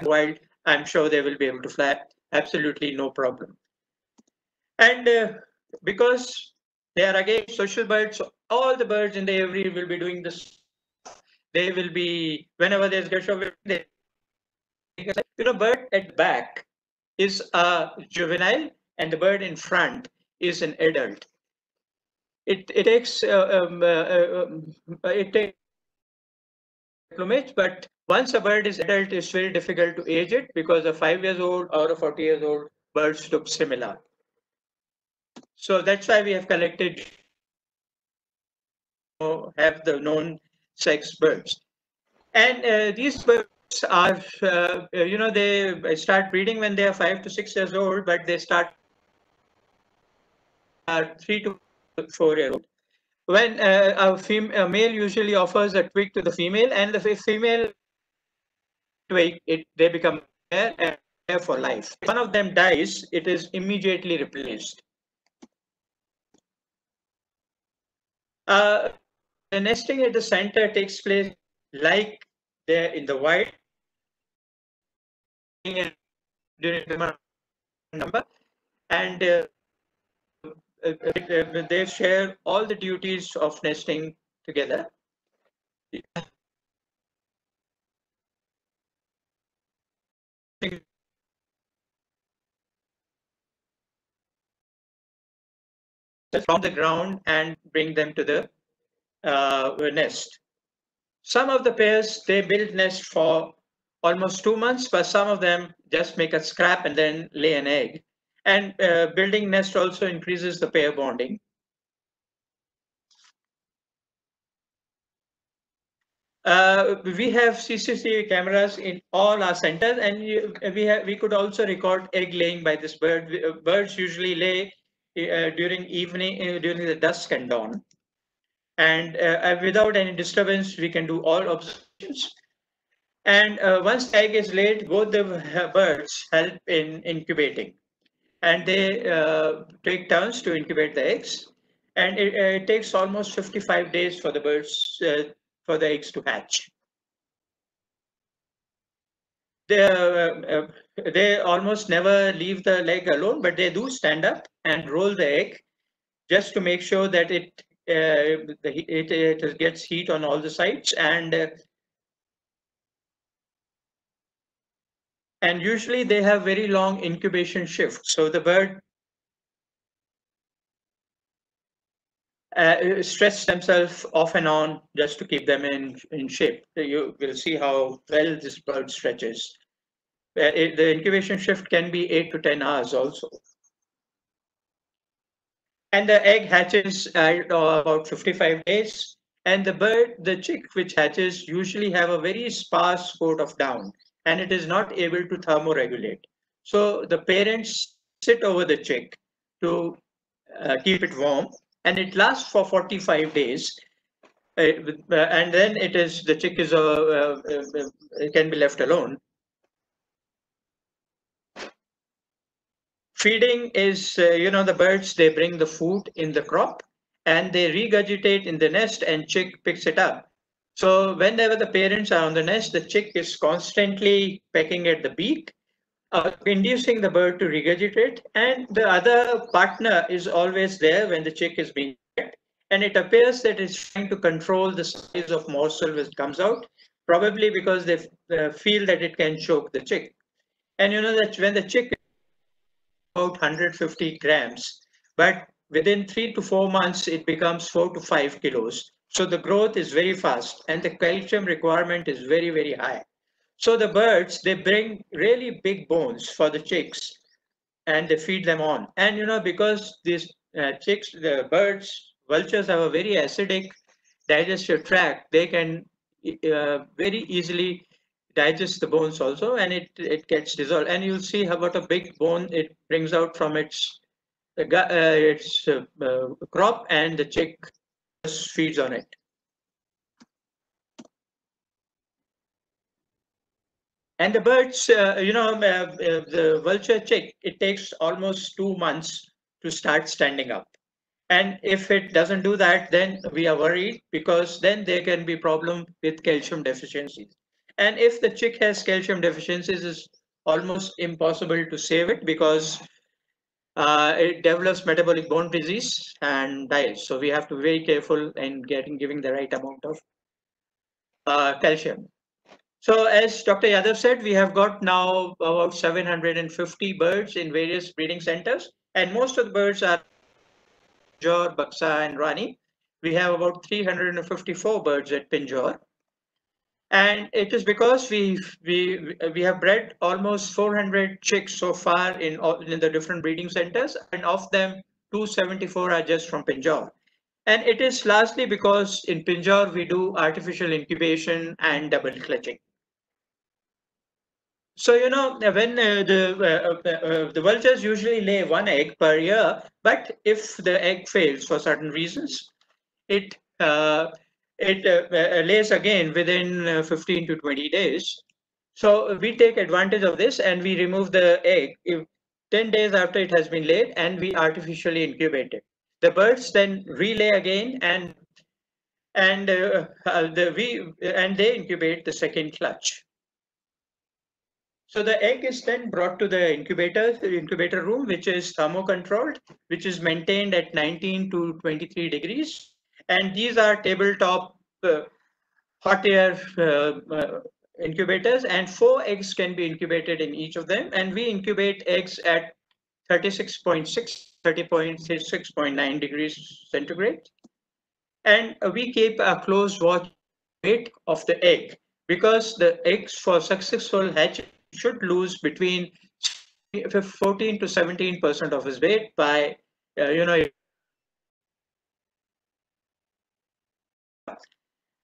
wild, I'm sure they will be able to fly absolutely no problem. And uh, because they are again social birds, all the birds in the aviary will be doing this. They will be, whenever there's gush of wind, they, you know, bird at back is a juvenile and the bird in front is an adult. It, it takes uh, um, uh, uh, it takes plumage, but once a bird is adult, it's very difficult to age it because a five years old or a 40 years old birds look similar. So that's why we have collected have the known sex birds. And uh, these birds are, uh, you know, they start breeding when they are five to six years old, but they start are three to four year old. When uh, a, a male usually offers a twig to the female, and the female twig, it, they become pair for life. If one of them dies, it is immediately replaced. Uh, the nesting at the center takes place like there in the white during the number and uh, they share all the duties of nesting together. from the ground and bring them to the uh, nest. Some of the pairs, they build nest for almost two months, but some of them just make a scrap and then lay an egg. And uh, building nest also increases the pair bonding. Uh, we have CCTV cameras in all our centers, and we have we could also record egg laying by this bird. Uh, birds usually lay uh, during evening, uh, during the dusk and dawn, and uh, without any disturbance, we can do all observations. And once egg is laid, both the birds help in incubating and they uh, take turns to incubate the eggs. And it, uh, it, takes almost 55 days for the birds, uh, for the eggs to hatch. They, uh, uh, they almost never leave the leg alone, but they do stand up and roll the egg just to make sure that it, uh, it, it, gets heat on all the sides and and usually they have very long incubation shifts. So the bird uh, stretch themselves off and on just to keep them in, in shape. You will see how well this bird stretches. Uh, it, the incubation shift can be 8 to 10 hours also. And the egg hatches at uh, about 55 days. And the bird, the chick which hatches usually have a very sparse coat of down and it is not able to thermoregulate. So the parents sit over the chick to uh, keep it warm and it lasts for 45 days. Uh, uh, and then it is the chick is uh, uh, uh, can be left alone. Feeding is you know the birds they bring the food in the crop and they regurgitate in the nest and chick picks it up so whenever the parents are on the nest, the chick is constantly pecking at the beak, uh, inducing the bird to regurgitate, and the other partner is always there when the chick is being pecked. And it appears that it's trying to control the size of morsel which comes out, probably because they uh, feel that it can choke the chick. And you know that when the chick is about 150 grams, but within three to four months, it becomes four to five kilos. So the growth is very fast and the calcium requirement is very, very high. So the birds, they bring really big bones for the chicks and they feed them on. And you know, because these uh, chicks, the birds, vultures have a very acidic digestive tract, they can uh, very easily digest the bones also and it it gets dissolved and you'll see how about a big bone it brings out from its uh, its uh, uh, crop and the chick feeds on it and the birds uh, you know uh, the vulture chick it takes almost two months to start standing up and if it doesn't do that, then we are worried because then there can be problem with calcium deficiencies. And if the chick has calcium deficiencies, it's almost impossible to save it because uh, it develops metabolic bone disease and dies. So we have to be very careful in getting giving the right amount of uh, calcium. So as Dr. Yadav said, we have got now about 750 birds in various breeding centers, and most of the birds are Pinjore, Buxa, and Rani. We have about 354 birds at Pinjore. And it is because we we we have bred almost 400 chicks so far in in the different breeding centers, and of them 274 are just from Pinjore. And it is largely because in Pinjore we do artificial incubation and double clutching. So you know when uh, the uh, uh, uh, the vultures usually lay one egg per year, but if the egg fails for certain reasons, it uh, it uh, uh, lays again within uh, 15 to 20 days. So we take advantage of this and we remove the egg if 10 days after it has been laid and we artificially incubate it. The birds then relay again and and uh, the we and they incubate the second clutch. So the egg is then brought to the incubator, the incubator room, which is thermo-controlled, which is maintained at 19 to 23 degrees. And these are tabletop uh, hot air uh, uh, incubators and four eggs can be incubated in each of them. And we incubate eggs at 36.6, 30.6.9 degrees centigrade. And we keep a close watch weight of the egg because the eggs for successful hatch should lose between 14 to 17 percent of his weight by uh, you know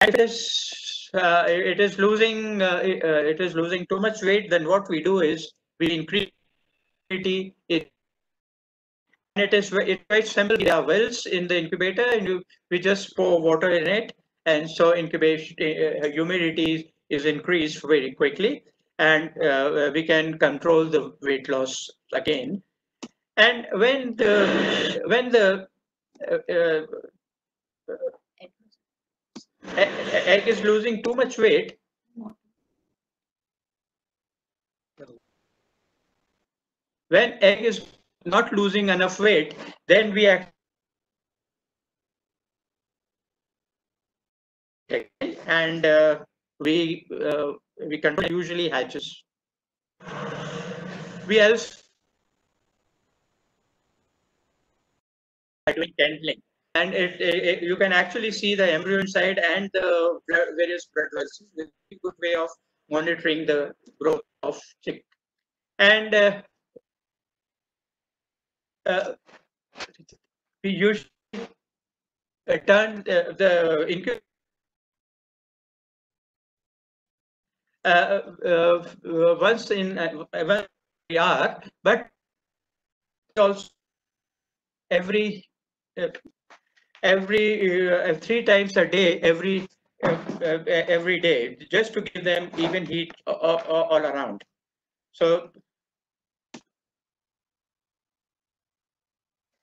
it is uh, it is losing uh, uh, it is losing too much weight then what we do is we increase it. It is it's quite simple there are wells in the incubator and you, we just pour water in it. And so incubation uh, humidity is increased very quickly. And uh, we can control the weight loss again. And when the when the uh, uh egg is losing too much weight, when egg is not losing enough weight, then we act and uh, we uh, we control usually hatches. We else are doing candling, and it, it, you can actually see the embryo inside and the various blood vessels. It's a good way of monitoring the growth of chick. And uh, uh, we usually turn uh, the incubator Uh, uh, uh, once in uh, we are, but also every every uh, three times a day, every uh, uh, every day, just to give them even heat all, all around. So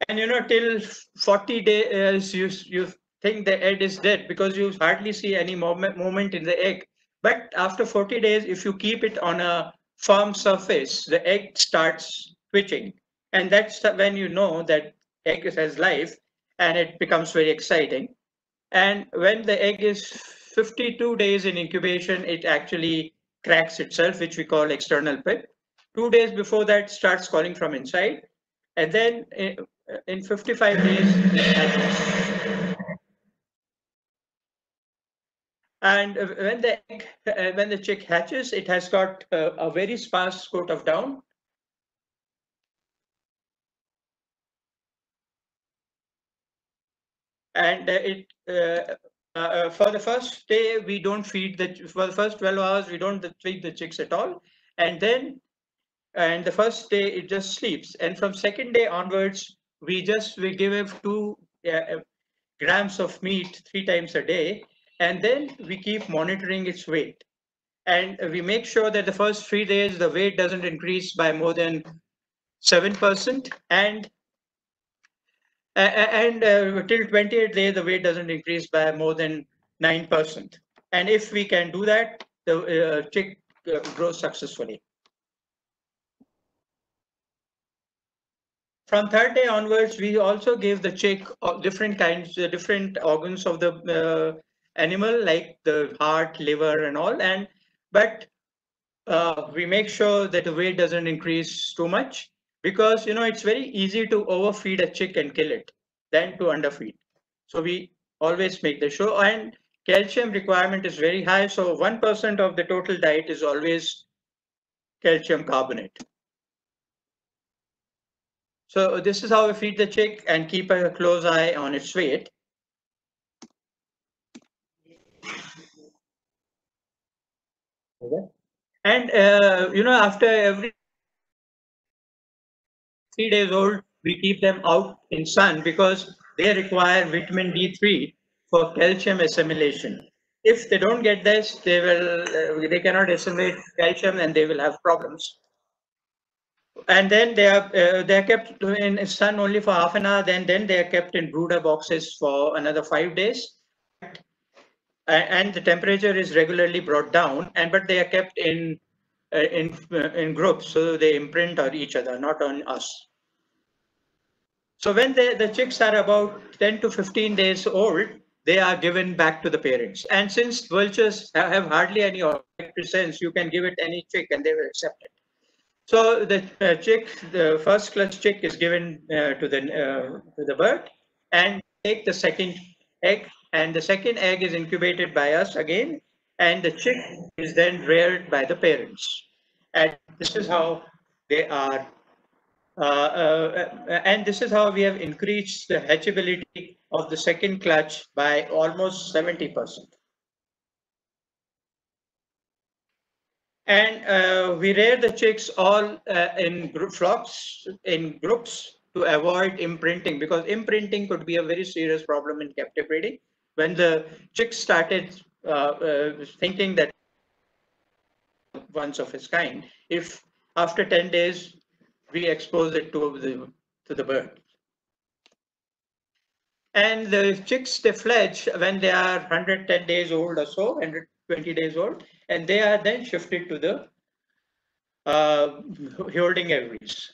and you know till 40 days you you think the egg is dead because you hardly see any movement movement in the egg but after 40 days, if you keep it on a firm surface, the egg starts twitching. And that's when you know that egg has life and it becomes very exciting. And when the egg is 52 days in incubation, it actually cracks itself, which we call external pip. Two days before that starts calling from inside. And then in 55 days, And when the egg, uh, when the chick hatches, it has got uh, a very sparse coat of down. And it uh, uh, for the first day we don't feed the for the first 12 hours we don't feed the chicks at all. And then and the first day it just sleeps. And from second day onwards we just we give it two uh, grams of meat three times a day. And then we keep monitoring its weight. And we make sure that the first three days the weight doesn't increase by more than 7% and and uh, till 28 days the weight doesn't increase by more than 9% and if we can do that the uh, chick uh, grows successfully. From third day onwards we also give the chick different kinds different organs of the uh, animal like the heart liver and all. And but uh, we make sure that the weight doesn't increase too much because you know it's very easy to overfeed a chick and kill it than to underfeed. So we always make the show. And calcium requirement is very high. So 1% of the total diet is always calcium carbonate. So this is how we feed the chick and keep a close eye on its weight. Okay. And uh, you know, after every three days old, we keep them out in sun because they require vitamin D3 for calcium assimilation. If they don't get this, they will uh, they cannot assimilate calcium and they will have problems. And then they are uh, they are kept in sun only for half an hour. Then then they are kept in brooder boxes for another five days and the temperature is regularly brought down and but they are kept in uh, in uh, in groups so they imprint on each other not on us so when they, the chicks are about 10 to 15 days old they are given back to the parents. And since vultures have hardly any sense you can give it any chick and they will accept it. So the uh, chick the first clutch chick is given uh, to the uh, to the bird and take the second egg. And the second egg is incubated by us again and the chick is then reared by the parents. And this is how they are and this is how we have increased the hatchability of the second clutch by almost 70 percent. And uh, we rear the chicks all uh, in group flocks in groups to avoid imprinting because imprinting could be a very serious problem in captive breeding. When the chicks started uh, uh, thinking that once of its kind, if after 10 days we expose it to the to the bird. And the chicks they fledge when they are 110 days old or so, 120 days old, and they are then shifted to the uh, holding aviaries.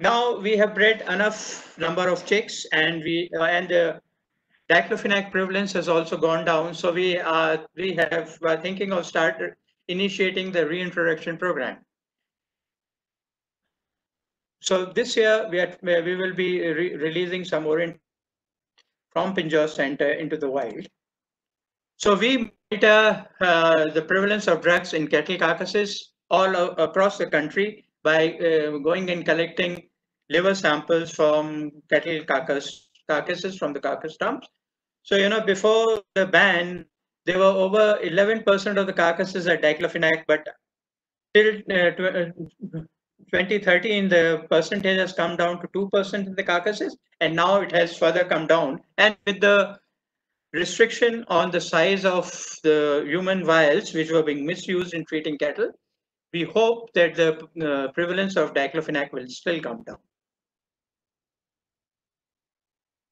Now we have bred enough number of chicks and we uh, and the diclofenac prevalence has also gone down. So we are we have uh, thinking of start initiating the reintroduction program. So this year we are, we will be re releasing some orient from Pinjore Center into the wild. So we monitor uh, the prevalence of drugs in cattle carcasses all across the country by uh, going and collecting liver samples from cattle carcass, carcasses from the carcass dumps. So, you know, before the ban, there were over 11% of the carcasses at diclofenac, but till uh, 2013, the percentage has come down to 2% in the carcasses, and now it has further come down. And with the restriction on the size of the human vials, which were being misused in treating cattle, we hope that the uh, prevalence of diclofenac will still come down.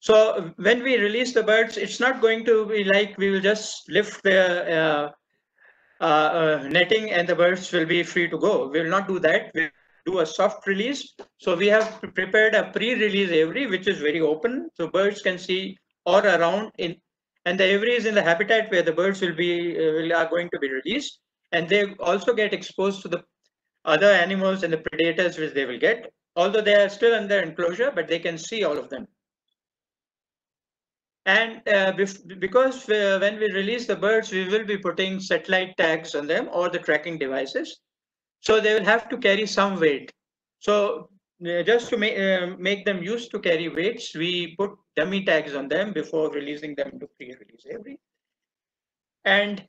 So when we release the birds, it's not going to be like we will just lift the uh, uh, uh, netting and the birds will be free to go. We will not do that. We do a soft release. So we have prepared a pre-release aviary, which is very open. So birds can see all around in, and the aviary is in the habitat where the birds will be, uh, will, are going to be released. And they also get exposed to the other animals and the predators which they will get. Although they are still under enclosure, but they can see all of them. And uh, because when we release the birds, we will be putting satellite tags on them or the tracking devices. So they will have to carry some weight. So uh, just to make, uh, make them used to carry weights, we put dummy tags on them before releasing them to pre-release aviary. And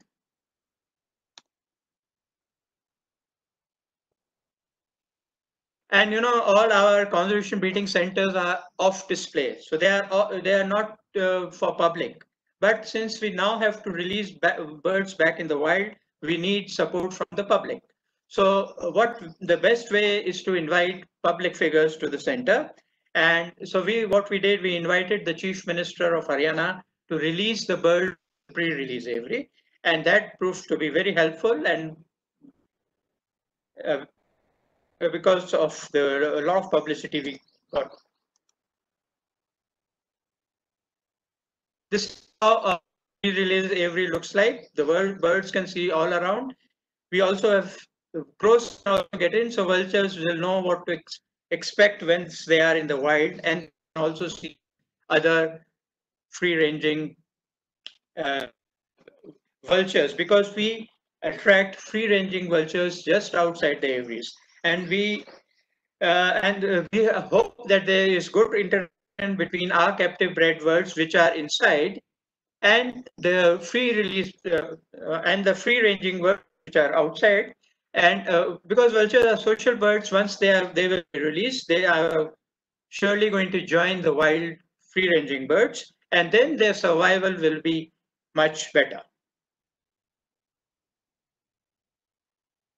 and you know all our conservation breeding centers are off display so they are they are not for public. But since we now have to release birds back in the wild we need support from the public. So uh, what the best way is to invite public figures to the center. And so we what we did we invited the chief minister of haryana to release the bird pre-release aviary, and that proved to be very helpful and uh, uh, because of the a lot of publicity we got. This how uh, release aviary looks like. The world birds can see all around. We also have crows now get in, so vultures will know what to ex expect when they are in the wild and also see other free-ranging uh, vultures because we attract free-ranging vultures just outside the aviaries and we uh, and uh, we hope that there is good interaction between our captive bred birds which are inside and the free release uh, uh, and the free ranging birds which are outside and uh, because vultures are social birds once they are they will be released they are surely going to join the wild free ranging birds and then their survival will be much better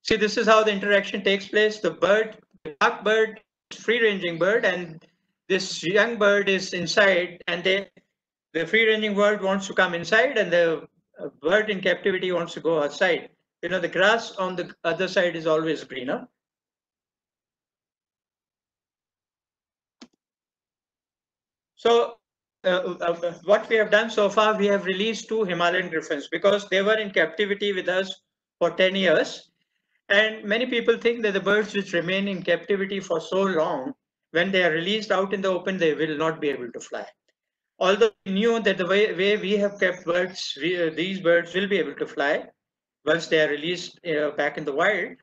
See, this is how the interaction takes place. The bird, the dark bird, free-ranging bird, and this young bird is inside, and they, the free-ranging bird wants to come inside, and the uh, bird in captivity wants to go outside. You know, the grass on the other side is always greener. So uh, uh, what we have done so far, we have released two Himalayan griffons because they were in captivity with us for 10 years and many people think that the birds which remain in captivity for so long, when they are released out in the open, they will not be able to fly. Although we knew that the way, way we have kept birds, we, uh, these birds will be able to fly once they are released uh, back in the wild.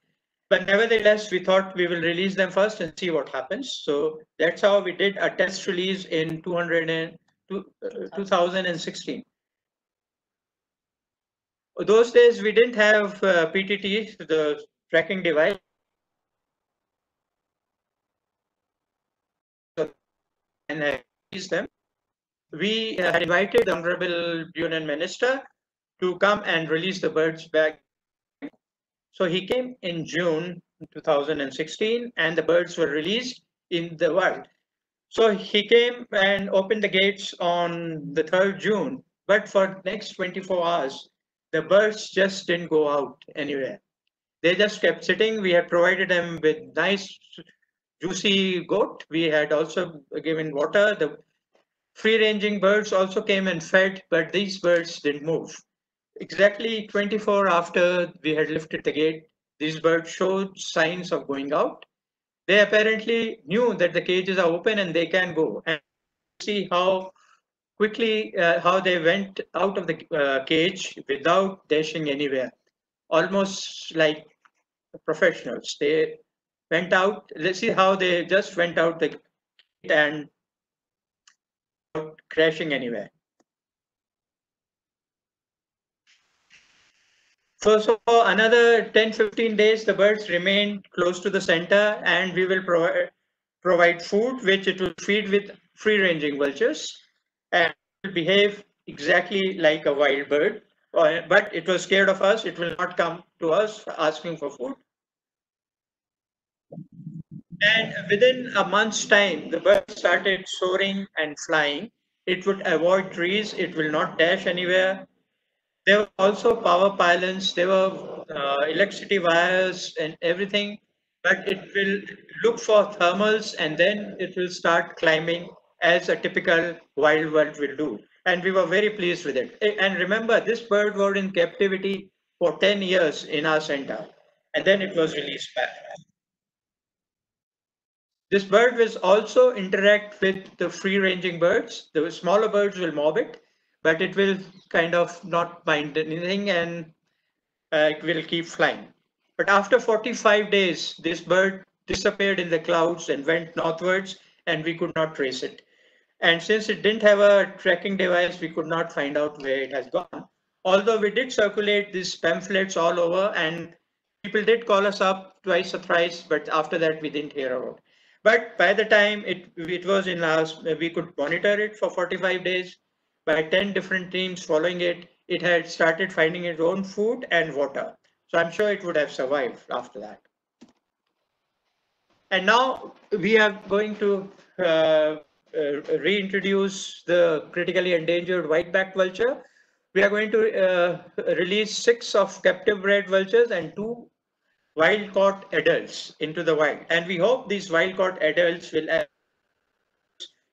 But nevertheless, we thought we will release them first and see what happens. So that's how we did a test release in 200 and, uh, 2016 those days we didn't have uh, PTT, the tracking device. And uh, I released them. We had invited the Honorable Union Minister to come and release the birds back. So he came in June 2016 and the birds were released in the wild. So he came and opened the gates on the 3rd June, but for next 24 hours, the birds just didn't go out anywhere. They just kept sitting. We had provided them with nice, juicy goat. We had also given water. The free ranging birds also came and fed, but these birds didn't move. Exactly 24 after we had lifted the gate, these birds showed signs of going out. They apparently knew that the cages are open and they can go. And see how quickly uh, how they went out of the uh, cage without dashing anywhere, almost like professionals. They went out. Let's see how they just went out the and crashing anywhere. So, so another 10, 15 days, the birds remain close to the center and we will provide provide food, which it will feed with free ranging vultures and behave exactly like a wild bird. Uh, but it was scared of us. It will not come to us asking for food. And within a month's time, the bird started soaring and flying. It would avoid trees. It will not dash anywhere. There were also power pylons. There were uh, electricity wires and everything. But it will look for thermals and then it will start climbing as a typical wild bird will do. And we were very pleased with it. And remember, this bird was in captivity for 10 years in our center, and then it was released back. This bird will also interact with the free-ranging birds. The smaller birds will mob it, but it will kind of not mind anything and uh, it will keep flying. But after 45 days, this bird disappeared in the clouds and went northwards and we could not trace it. And since it didn't have a tracking device, we could not find out where it has gone. Although we did circulate these pamphlets all over and people did call us up twice or thrice, but after that we didn't hear about. But by the time it, it was in last, we could monitor it for 45 days by 10 different teams following it. It had started finding its own food and water. So I'm sure it would have survived after that. And now we are going to uh, uh, reintroduce the critically endangered white-backed vulture. We are going to uh, release six of captive bred vultures and two wild caught adults into the wild. And we hope these wild caught adults will add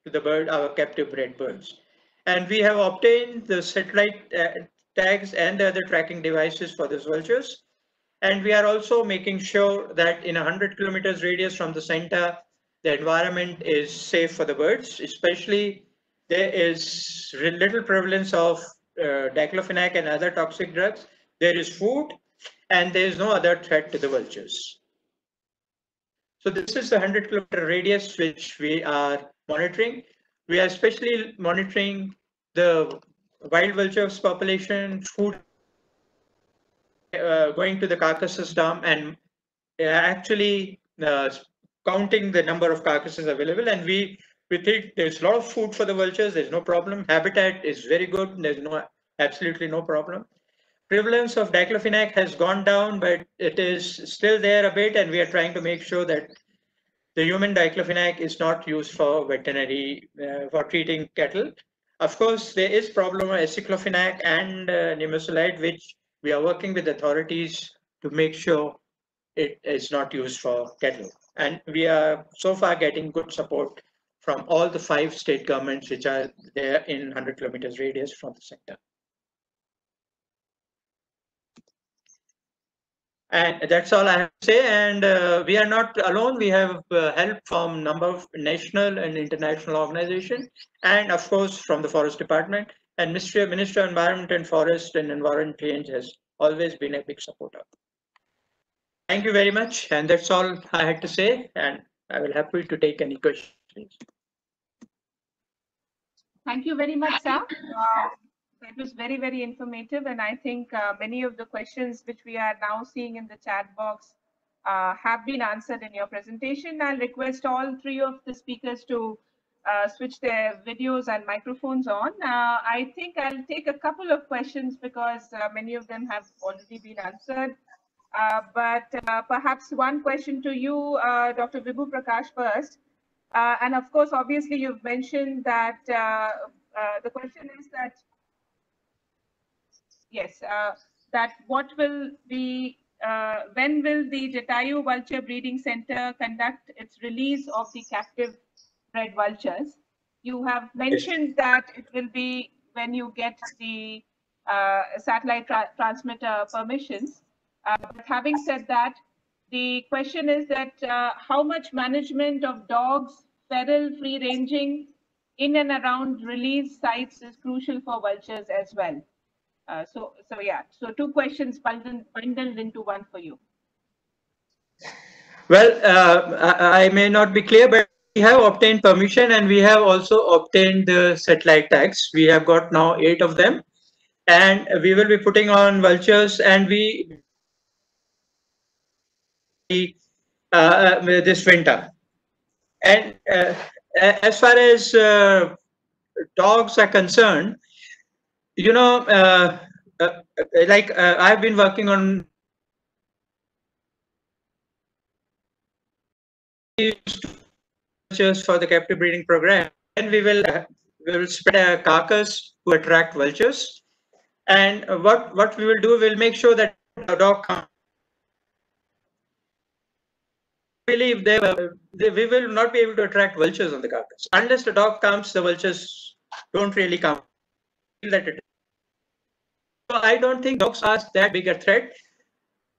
to the bird, our captive bred birds. And we have obtained the satellite uh, tags and the other tracking devices for these vultures. And we are also making sure that in a 100 kilometers radius from the center, the environment is safe for the birds, especially there is little prevalence of uh, diclofenac and other toxic drugs. There is food and there is no other threat to the vultures. So this is the 100 kilometer radius which we are monitoring. We are especially monitoring the wild vultures population, food uh, going to the carcasses dump and uh, actually uh, counting the number of carcasses available. And we we think there's a lot of food for the vultures. There's no problem. Habitat is very good. There's no absolutely no problem prevalence of diclofenac has gone down, but it is still there a bit, and we are trying to make sure that the human diclofenac is not used for veterinary, uh, for treating cattle. Of course, there is problem of aceclofenac and uh, which we are working with authorities to make sure it is not used for cattle. And we are so far getting good support from all the five state governments which are there in 100 kilometers radius from the center. And that's all I have to say. And uh, we are not alone. We have uh, help from a number of national and international organizations, and of course from the Forest Department. And Ministry, Ministry of Environment and Forest and Environment Change has always been a big supporter. Thank you very much. And that's all I had to say. And I will happy to take any questions. Thank you very much, sir. Uh, it was very, very informative. And I think uh, many of the questions which we are now seeing in the chat box uh, have been answered in your presentation. I'll request all three of the speakers to uh, switch their videos and microphones on. Uh, I think I'll take a couple of questions because uh, many of them have already been answered. Uh, but perhaps one question to you, Dr. Vibhu Prakash first. and of course, obviously, you've mentioned that the question is that yes, uh, that what will be, uh, when will the Jatayu Vulture Breeding Center conduct its release of the captive bred vultures? You have mentioned that it will be when you get the uh, satellite tra transmitter permissions. Uh, but having said that, the question is that uh, how much management of dogs, feral, free ranging in and around release sites is crucial for vultures as well. Uh, so, so yeah, so two questions bundled, into one for you. Well, uh, I, I, may not be clear, but we have obtained permission and we have also obtained the satellite tags. We have got now eight of them and we will be putting on vultures and we uh, uh this winter. And uh, as far as uh, dogs are concerned, you know, uh, uh, like uh, I've been working on vultures for the captive breeding program, and we will uh, we will spread a carcass to attract vultures. And what what we will do, we'll make sure that the dog comes. believe they, they, we will not be able to attract vultures on the carcass unless the dog comes the vultures don't really come that it so I don't think dogs are that big a threat.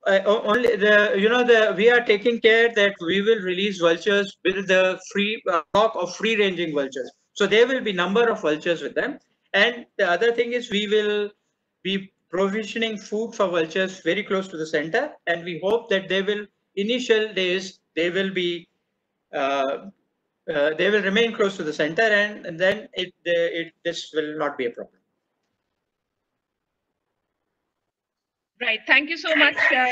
Uh, only the you know the we are taking care that we will release vultures with the free uh, stock of free ranging vultures. So there will be number of vultures with them. And the other thing is we will be provisioning food for vultures very close to the center, and we hope that they will initial days they will be uh, uh, they will remain close to the center and, and then it, it this will not be a problem. Right. Thank you so much, uh,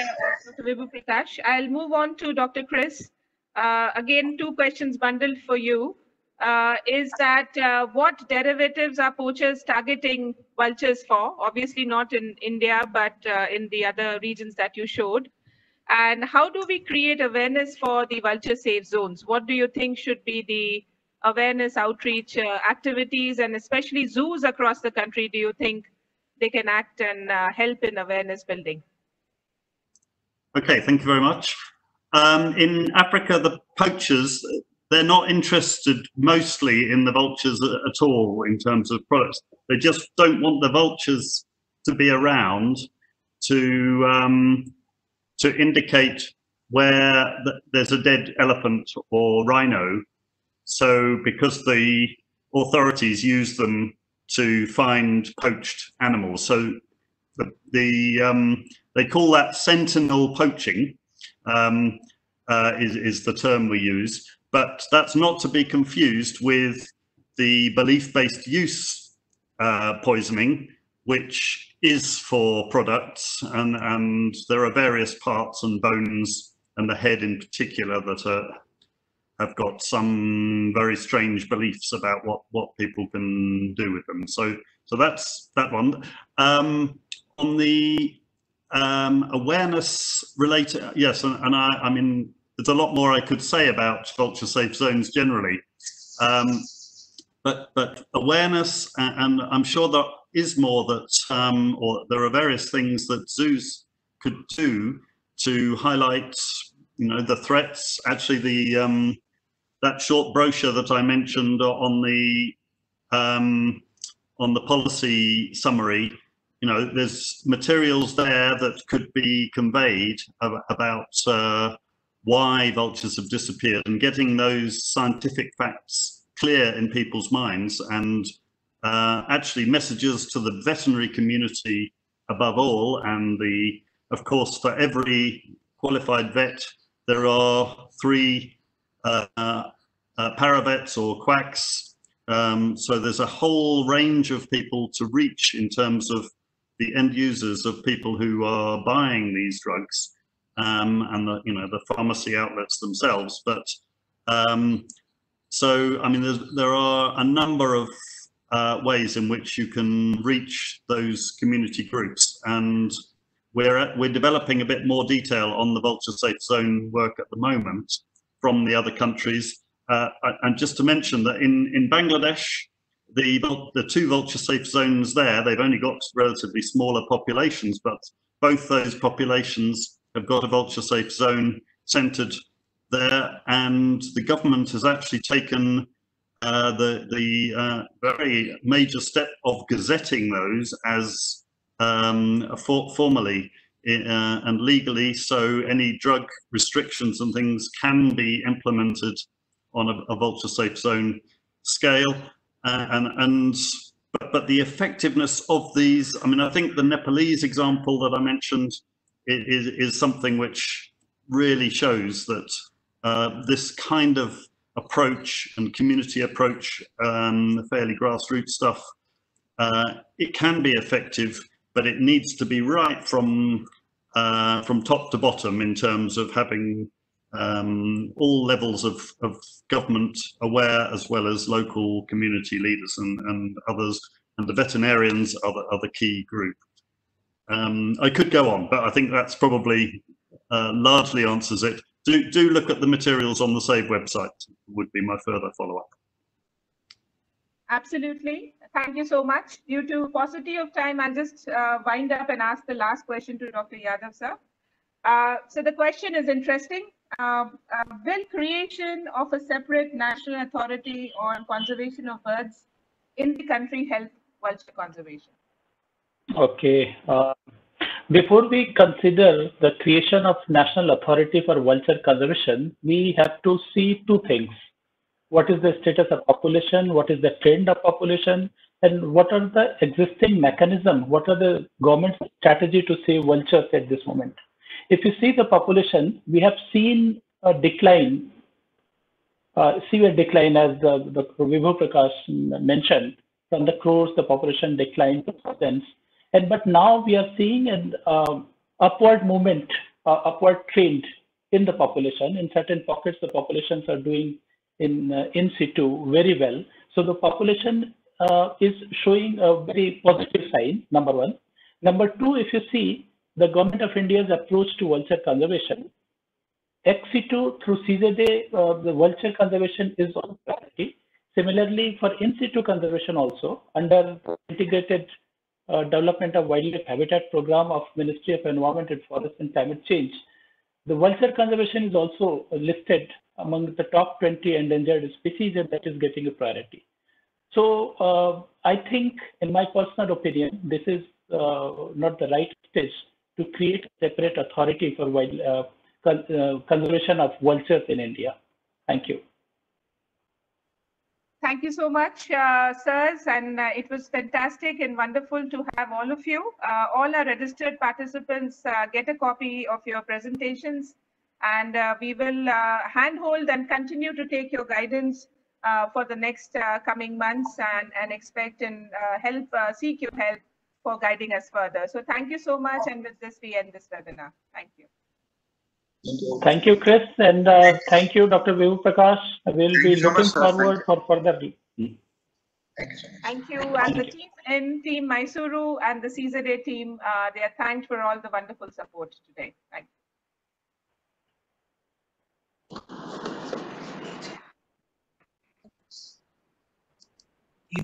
Dr. Vibhu Prakash. I'll move on to Dr. Chris. Uh, again, two questions bundled for you. Uh, is that uh, what derivatives are poachers targeting vultures for? Obviously not in India, but uh, in the other regions that you showed. And how do we create awareness for the vulture safe zones? What do you think should be the awareness outreach uh, activities and especially zoos across the country do you think they can act and uh, help in awareness building? Okay, thank you very much. Um, in Africa, the poachers, they're not interested mostly in the vultures at all in terms of products. They just don't want the vultures to be around to um, to indicate where there's a dead elephant or rhino. So because the authorities use them to find poached animals. So the, the um, they call that sentinel poaching um, uh, is, is the term we use, but that's not to be confused with the belief-based use uh, poisoning, which is for products and, and there are various parts and bones and the head in particular that are have got some very strange beliefs about what what people can do with them. So so that's that one. Um, on the um, awareness related, yes, and, and, I, I mean there's a lot more I could say about vulture safe zones generally, um, but but awareness, and, and, I'm sure there is more that, um, or there are various things that zoos could do to highlight, you know, the threats. Actually, the um, that short brochure that I mentioned on the um, on the policy summary, you know, there's materials there that could be conveyed about uh, why vultures have disappeared and getting those scientific facts clear in people's minds and uh, actually messages to the veterinary community above all and the of course for every qualified vet there are three uh, uh, paravets or quacks. Um, so there's a whole range of people to reach in terms of the end users of people who are buying these drugs um, and the you know the pharmacy outlets themselves. But um, so I mean there are a number of uh, ways in which you can reach those community groups and we're at, we're developing a bit more detail on the vulture safe zone work at the moment from the other countries. Uh, and just to mention that in, in Bangladesh, the, the two vulture safe zones there, they've only got relatively smaller populations, but both those populations have got a vulture safe zone centered there. And the government has actually taken uh, the, the uh, very major step of gazetting those as um, for, formally uh, and legally, so any drug restrictions and things can be implemented on a, a vulture safe zone scale. Uh, and and but, but the effectiveness of these, I mean, I think the Nepalese example that I mentioned is, is something which really shows that uh, this kind of approach and community approach, um, fairly grassroots stuff, uh, it can be effective but it needs to be right from uh, from top to bottom in terms of having um, all levels of, of government aware as well as local community leaders and, and others and the veterinarians are the, are the key group. Um, I could go on, but I think that's probably uh, largely answers it. Do, do look at the materials on the SAVE website would be my further follow-up. Absolutely. Thank you so much. Due to paucity of time, I'll just uh, wind up and ask the last question to Dr. Yadav, sir. Uh, so the question is interesting. Um, uh, will creation of a separate national authority on conservation of birds in the country help vulture conservation? Okay. Uh, before we consider the creation of national authority for vulture conservation, we have to see two things what is the status of population, what is the trend of population, and what are the existing mechanism, what are the government strategy to save vultures at this moment. If you see the population, we have seen a decline, uh, severe decline as the, Dr. Vibhu Prakash mentioned, from the crores, the population declined to thousands. And but now we are seeing an uh, upward movement, uh, upward trend in the population. In certain pockets, the populations are doing in uh, in situ very well. So the population uh, is showing a very positive sign. Number one. Number two, if you see the government of India's approach to vulture conservation, ex situ through CZA, uh, the vulture conservation is on priority. Similarly, for in situ conservation also, under integrated uh, development of wildlife habitat program of Ministry of Environment and Forest and Climate Change, the vulture conservation is also listed among the top 20 endangered species and that is getting a priority. So uh, I think, in my personal opinion, this is uh, not the right stage to create a separate authority for wild, uh, con uh, conservation of vultures in India. Thank you. Thank you so much, uh, sirs, and uh, it was fantastic and wonderful to have all of you. All our registered participants get a copy of your presentations, and uh, we will uh, handhold and continue to take your guidance for the next coming months and, and expect and help, seek your help for guiding us further. So thank you so much, and with this, we end this webinar. Thank you. Thank you, Chris, and uh, thank you, Dr. Vibhu Prakash. We'll Thank be you so looking much, forward for further. Thank you so much. Thank you. And the team in Team Mysuru and the CZA team, uh, they are thanked for all the wonderful support today. Thank you. Y